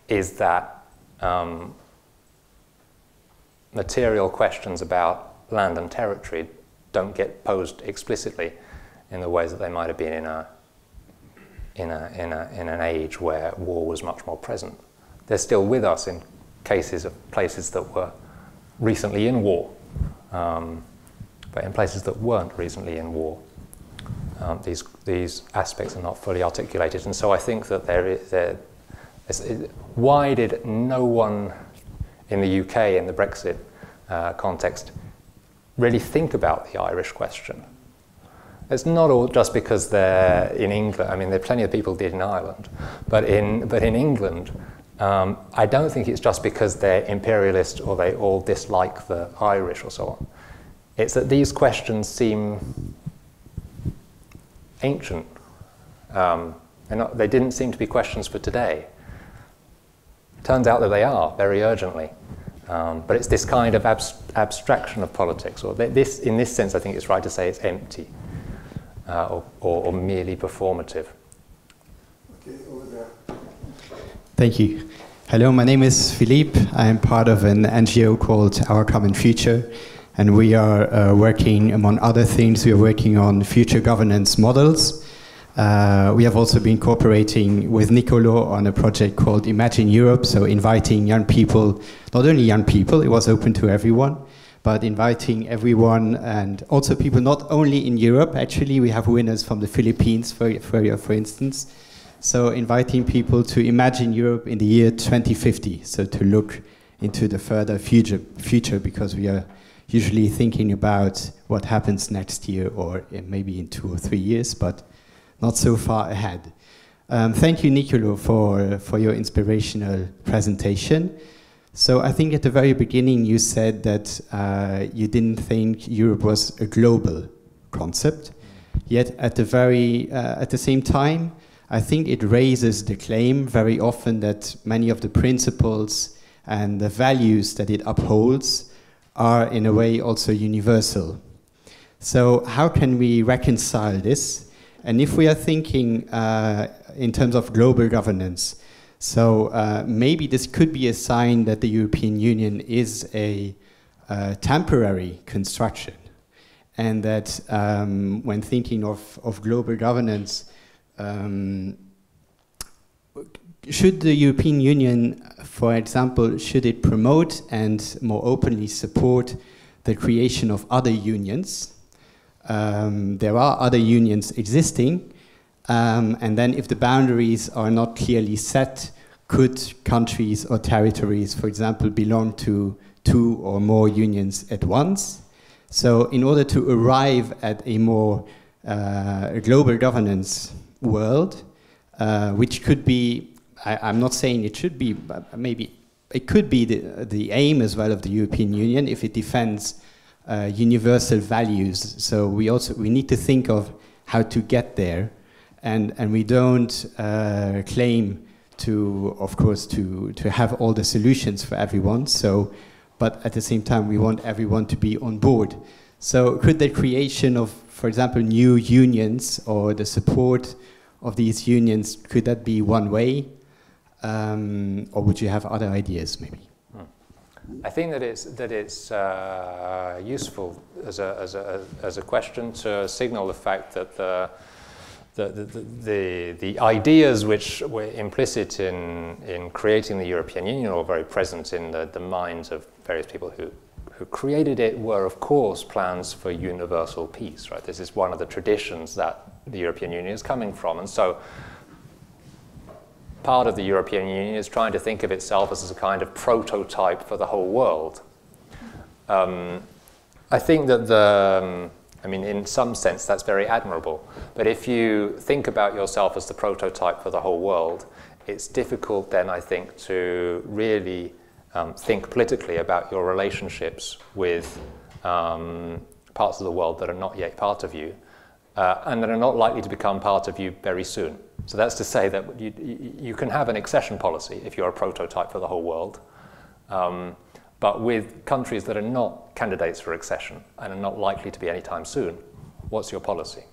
[SPEAKER 6] is that um, material questions about land and territory don't get posed explicitly in the ways that they might have been in a in a in a in an age where war was much more present. They're still with us in cases of places that were recently in war. Um, but in places that weren't recently in war, um, these, these aspects are not fully articulated. And so I think that there is, why did no one in the UK in the Brexit uh, context really think about the Irish question? It's not all just because they're in England. I mean, there are plenty of people did in Ireland, but in but in England, um, I don't think it's just because they're imperialist or they all dislike the Irish or so on. It's that these questions seem ancient. Um, not, they didn't seem to be questions for today. Turns out that they are, very urgently. Um, but it's this kind of abstraction of politics, or this, in this sense, I think it's right to say it's empty uh, or, or, or, merely performative.
[SPEAKER 8] Okay, over there. Thank you. Hello, my name is Philippe. I'm part of an NGO called Our Common Future and we are uh, working, among other things, we are working on future governance models. Uh, we have also been cooperating with Niccolo on a project called Imagine Europe, so inviting young people, not only young people, it was open to everyone, but inviting everyone and also people not only in Europe, actually, we have winners from the Philippines, for, for, for instance. So inviting people to imagine Europe in the year 2050, so to look into the further future, future because we are usually thinking about what happens next year or maybe in two or three years, but not so far ahead. Um, thank you, Niccolo, for, for your inspirational presentation. So I think at the very beginning you said that uh, you didn't think Europe was a global concept. Yet at the very uh, at the same time, I think it raises the claim very often that many of the principles and the values that it upholds are in a way also universal. So how can we reconcile this? And if we are thinking uh, in terms of global governance, so uh, maybe this could be a sign that the European Union is a uh, temporary construction, and that um, when thinking of, of global governance, um, should the European Union, for example, should it promote and more openly support the creation of other unions? Um, there are other unions existing, um, and then if the boundaries are not clearly set, could countries or territories, for example, belong to two or more unions at once? So in order to arrive at a more uh, global governance world, uh, which could be I, am not saying it should be, but maybe it could be the, the aim as well of the European Union if it defends uh, universal values. So we also we need to think of how to get there, and and we don't uh, claim to, of course, to to have all the solutions for everyone. So, but at the same time, we want everyone to be on board. So, could the creation of, for example, new unions or the support of these unions, could that be one way? Um, or would you have other ideas, maybe?
[SPEAKER 6] Hmm. I think that it's, that it's uh, useful as a, as, a, as a question to signal the fact that the, the, the, the, ideas which were implicit in, in creating the European Union or very present in the, the minds of various people who, who created it were, of course, plans for universal peace. Right? This is one of the traditions that the European Union is coming from. And so part of the European Union is trying to think of itself as a kind of prototype for the whole world. Um, I think that the, um, I mean, in some sense, that's very admirable. But if you think about yourself as the prototype for the whole world, it's difficult then, I think, to really um, think politically about your relationships with um, parts of the world that are not yet part of you uh, and that are not likely to become part of you very soon. So that's to say that you, you can have an accession policy if you're a prototype for the whole world, um, but with countries that are not candidates for accession and are not likely to be anytime soon, what's your policy?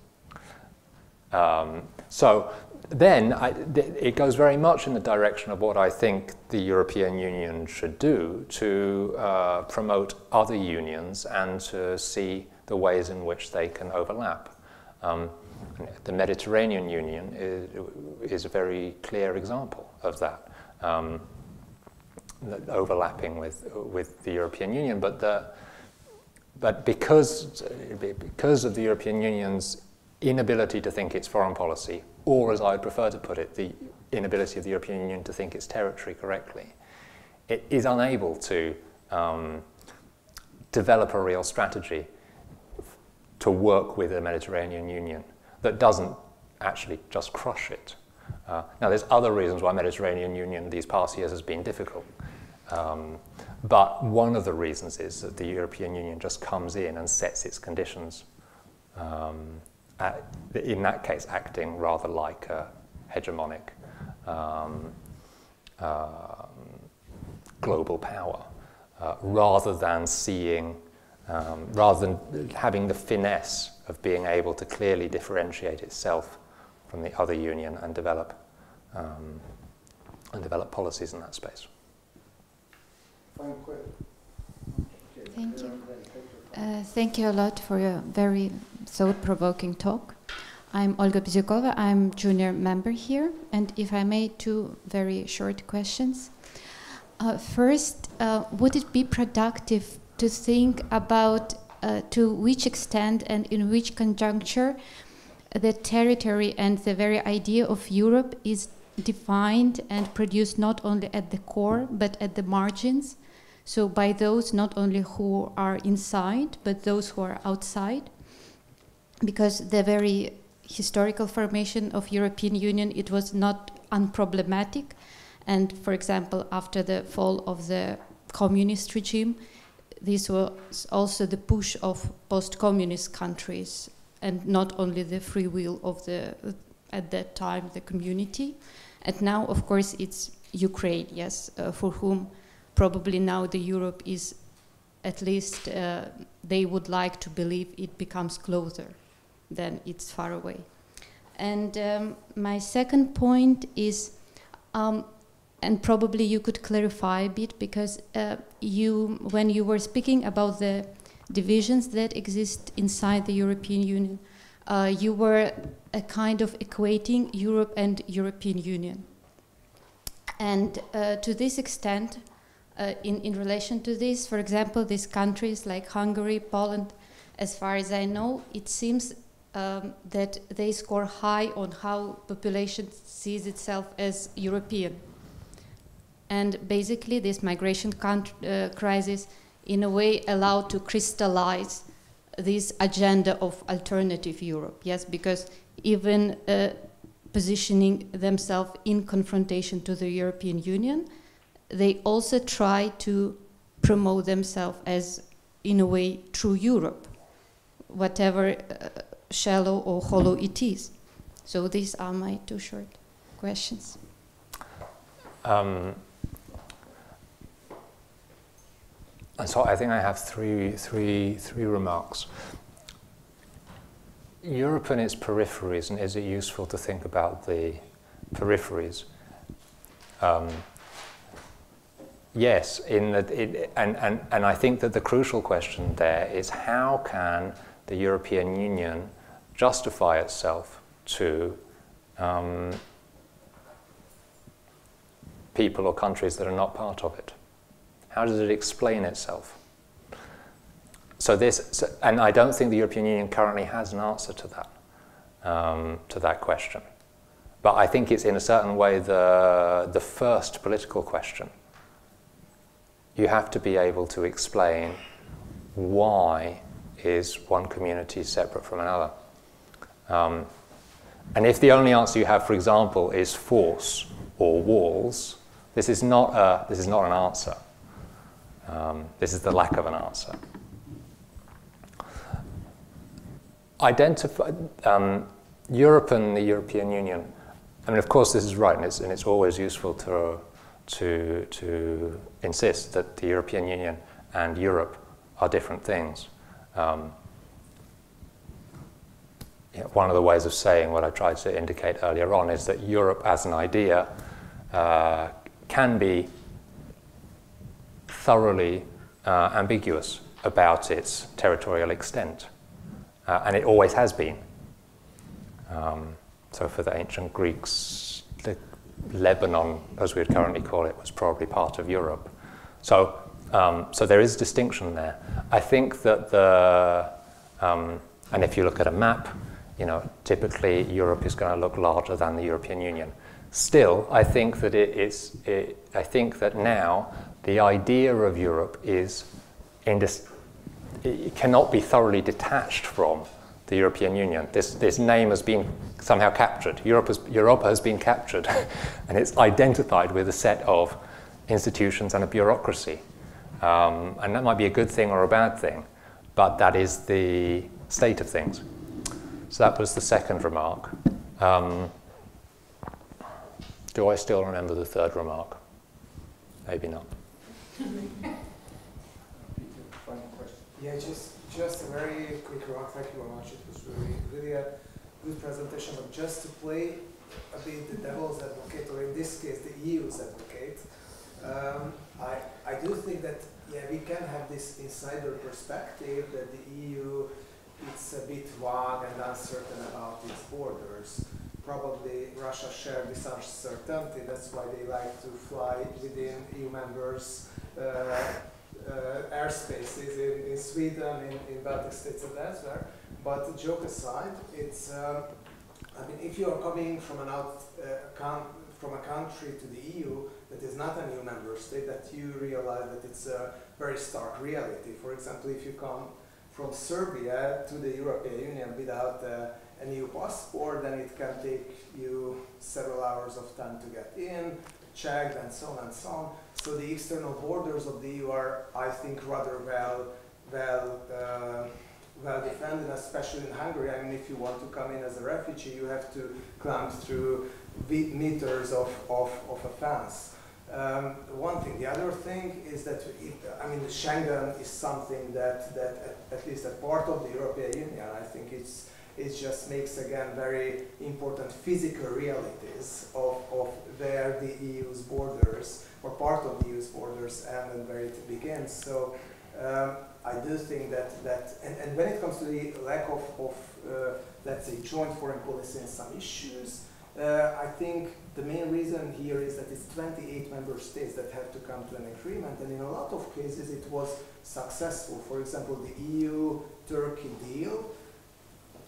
[SPEAKER 6] Um, so then I, it goes very much in the direction of what I think the European Union should do to uh, promote other unions and to see the ways in which they can overlap. Um, the Mediterranean Union is, is, a very clear example of that, um, overlapping with, with the European Union. But, the, but because, because of the European Union's inability to think its foreign policy, or as I would prefer to put it, the inability of the European Union to think its territory correctly, it is unable to um, develop a real strategy to work with the Mediterranean Union that doesn't actually just crush it. Uh, now, there's other reasons why Mediterranean Union these past years has been difficult. Um, but one of the reasons is that the European Union just comes in and sets its conditions, um, at, in that case, acting rather like a hegemonic um, uh, global power, uh, rather than seeing um, rather than having the finesse of being able to clearly differentiate itself from the other union and develop um, and develop policies in that space.
[SPEAKER 9] Thank you. Uh, thank you a lot for your very thought-provoking talk. I'm Olga Bizykova. I'm junior member here, and if I may, two very short questions. Uh, first, uh, would it be productive to think about uh, to which extent and in which conjuncture the territory and the very idea of Europe is defined and produced not only at the core but at the margins. So, by those not only who are inside but those who are outside. Because the very historical formation of European Union it was not unproblematic and for example after the fall of the communist regime this was also the push of post-communist countries and not only the free will of the at that time the community and now of course it's ukraine yes uh, for whom probably now the europe is at least uh, they would like to believe it becomes closer than it's far away and um, my second point is um, and probably you could clarify a bit because uh, you, when you were speaking about the divisions that exist inside the European Union, uh, you were a kind of equating Europe and European Union. And uh, to this extent, uh, in, in relation to this, for example, these countries like Hungary, Poland, as far as I know, it seems um, that they score high on how population sees itself as European. And basically, this migration uh, crisis, in a way, allowed to crystallize this agenda of alternative Europe. Yes, because even uh, positioning themselves in confrontation to the European Union, they also try to promote themselves as, in a way, true Europe, whatever uh, shallow or hollow it is. So these are my two short questions.
[SPEAKER 6] Um, And so I think I have three, three, three remarks. Europe and its peripheries, and is it useful to think about the peripheries? Um, yes, in the, it, and, and, and I think that the crucial question there is how can the European Union justify itself to um, people or countries that are not part of it? How does it explain itself? So this, so, and I don't think the European Union currently has an answer to that, um, to that question. But I think it's in a certain way the, the first political question. You have to be able to explain why is one community separate from another. Um, and if the only answer you have, for example, is force or walls, this is not, a, this is not an answer. Um, this is the lack of an answer. Identify, um, Europe and the European Union, I mean, of course, this is right, and it's, and it's always useful to, to, to insist that the European Union and Europe are different things. Um, one of the ways of saying what I tried to indicate earlier on is that Europe as an idea uh, can be thoroughly uh, ambiguous about its territorial extent, uh, and it always has been. Um, so, for the ancient Greeks, the Lebanon, as we would currently call it, was probably part of Europe. So, um, so there is distinction there. I think that the, um, and if you look at a map, you know, typically Europe is going to look larger than the European Union. Still, I think that it is. It, I think that now the idea of Europe is, indis- it cannot be thoroughly detached from the European Union. This, this name has been somehow captured. Europe has, Europa has been captured, *laughs* and it's identified with a set of institutions and a bureaucracy. Um, and that might be a good thing or a bad thing, but that is the state of things. So that was the second remark. Um, do I still remember the third remark? Maybe not.
[SPEAKER 4] Yeah, just just a very quick remark. Thank you very much. It was really really a good presentation. But just to play a bit the devil's advocate, or in this case the EU's advocate, um, I I do think that yeah we can have this insider perspective that the EU it's a bit vague and uncertain about its borders probably Russia shared this uncertainty. That's why they like to fly within EU members' uh, uh, airspaces in, in Sweden, in, in Baltic states, and elsewhere. But joke aside, it's um, I mean, if you are coming from an out uh, from a country to the EU that is not a new member state, that you realize that it's a very stark reality. For example, if you come from Serbia to the European Union without uh, a new passport, then it can take you several hours of time to get in, checked, and so on and so on. So the external borders of the EU are, I think, rather well, well, uh, well defended, especially in Hungary. I mean, if you want to come in as a refugee, you have to climb through meters of, of, of a fence. Um, one thing. The other thing is that, it, I mean, Schengen is something that, that at, at least a part of the European Union, I think it's it just makes again very important physical realities of, of where the EU's borders or part of the EU's borders end and where it begins. So um, I do think that, that and, and when it comes to the lack of, of uh, let's say, joint foreign policy in some issues, uh, I think the main reason here is that it's 28 member states that have to come to an agreement, and in a lot of cases it was successful. For example, the EU-Turkey deal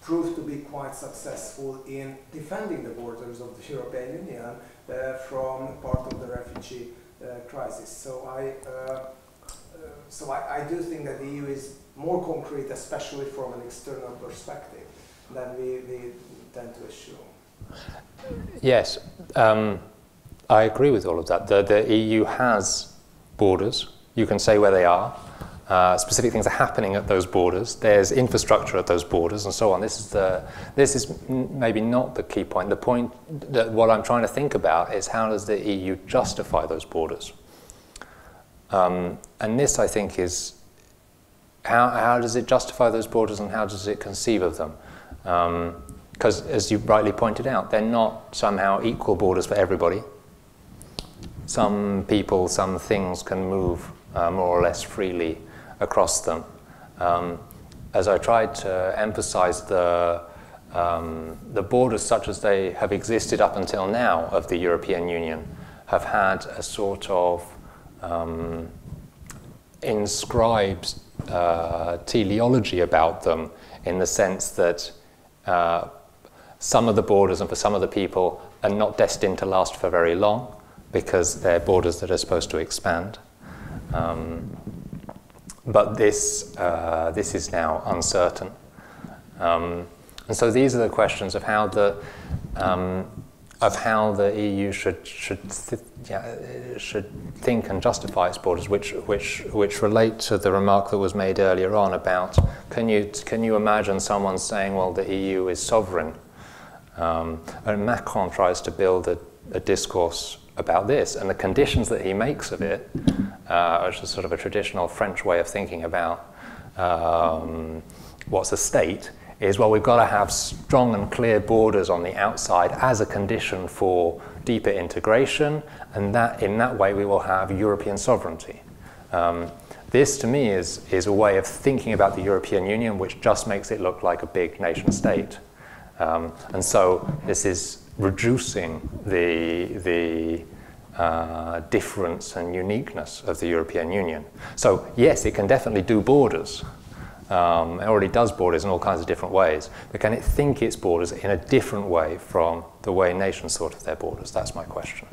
[SPEAKER 4] proved to be quite successful in defending the borders of the *laughs* European Union uh, from part of the refugee uh, crisis. So I, uh, uh, so I, I, do think that the EU is more concrete, especially from an external perspective, than we, we tend to assume.
[SPEAKER 6] Yes, um, I agree with all of that. The, the EU has borders. You can say where they are. Uh, specific things are happening at those borders. There's infrastructure at those borders, and so on. This is the. This is maybe not the key point. The point that what I'm trying to think about is how does the EU justify those borders? Um, and this, I think, is how how does it justify those borders, and how does it conceive of them? Because, as you rightly pointed out, they're not somehow equal borders for everybody. Some people, some things can move uh, more or less freely across them. Um, as I tried to emphasize the, um, the borders such as they have existed up until now of the European Union have had a sort of um, inscribed uh, teleology about them in the sense that uh, some of the borders and for some of the people are not destined to last for very long because they're borders that are supposed to expand. Um, but this, uh, this is now uncertain. Um, and so these are the questions of how the, um, of how the EU should, should, th yeah, should think and justify its borders, which, which, which relate to the remark that was made earlier on about can you, can you imagine someone saying, well, the EU is sovereign? Um, and Macron tries to build a, a, discourse about this, and the conditions that he makes of it, uh, which is sort of a traditional French way of thinking about um, what's a state, is well, we've got to have strong and clear borders on the outside as a condition for deeper integration, and that in that way we will have European sovereignty. Um, this, to me, is, is a way of thinking about the European Union which just makes it look like a big nation state. Um, and so this is reducing the, the uh, difference and uniqueness of the European Union. So, yes, it can definitely do borders, um, it already does borders in all kinds of different ways, but can it think its borders in a different way from the way nations thought of their borders? That's my question.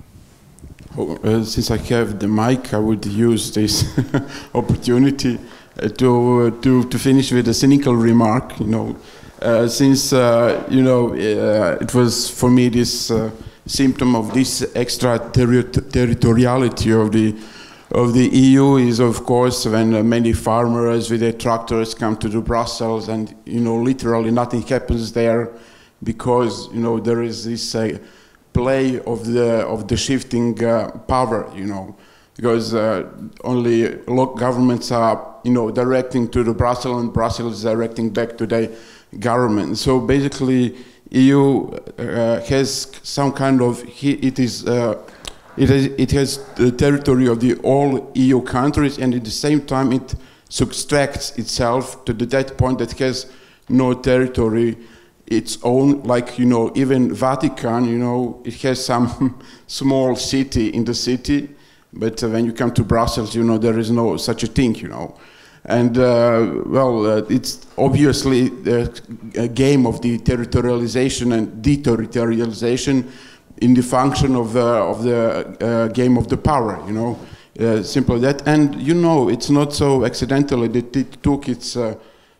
[SPEAKER 10] Oh, uh, since I have the mic, I would use this *laughs* opportunity uh, to, uh, to, to finish with a cynical remark. You know, since uh, you know uh, it was for me this symptom of this extra territoriality of the of the EU is, of course, when uh, many farmers with their tractors come to Brussels, and you know, literally nothing happens there because you know there is this uh, play of the of the shifting uh, power, you know, because uh, only local governments are you know directing to the Brussels, and Brussels is directing back to the government. So basically, EU uh, has some kind of it is uh, it has, it has the territory of the all EU countries, and at the same time, it subtracts itself to the that point that has no territory its own. Like you know, even Vatican, you know, it has some *laughs* small city in the city, but uh, when you come to Brussels, you know, there is no such a thing, you know. And uh, well, uh, it's obviously a game of the territorialization and deterritorialization in the function of the, of the uh, game of the power, you know, uh, simple that. And you know, it's not so accidentally that it took its uh,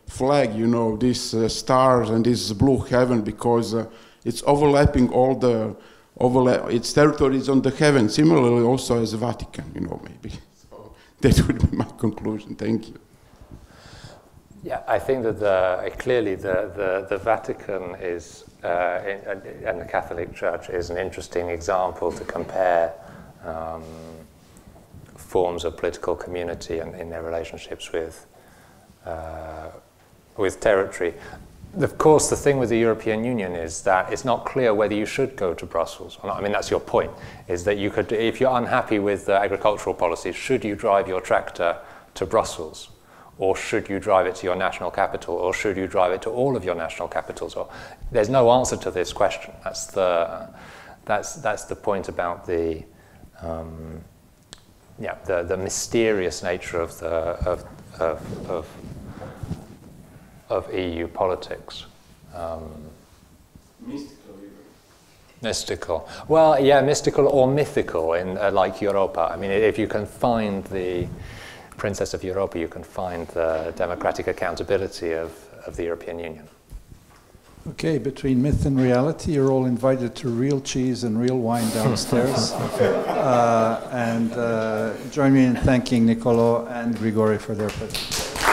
[SPEAKER 10] flag, you know, these uh, stars and this blue heaven, because uh, it's overlapping all the overlap. Its territory is on the heaven, similarly also as the Vatican, you know, maybe. *laughs* So that would be my conclusion. Thank you.
[SPEAKER 6] Yeah, I think that the, clearly the, the, the Vatican is uh, and the Catholic Church is an interesting example to compare um, forms of political community and in their relationships with, uh, with territory. Of course, the thing with the European Union is that it's not clear whether you should go to Brussels or not. I mean, that's your point, is that you could, if you're unhappy with the agricultural policies, should you drive your tractor to Brussels? Or should you drive it to your national capital, or should you drive it to all of your national capitals? Or there's no answer to this question. That's the that's that's the point about the um, yeah the, the mysterious nature of the of of, of, of EU politics. Um, mystical. Mystical. Well, yeah, mystical or mythical in uh, like Europa. I mean, if you can find the Princess of Europa, you can find the democratic accountability of, of the European Union.
[SPEAKER 1] Okay, between myth and reality, you're all invited to real cheese and real wine downstairs. *laughs* uh, and uh, join me in thanking Niccolo and Grigorij for their presentation.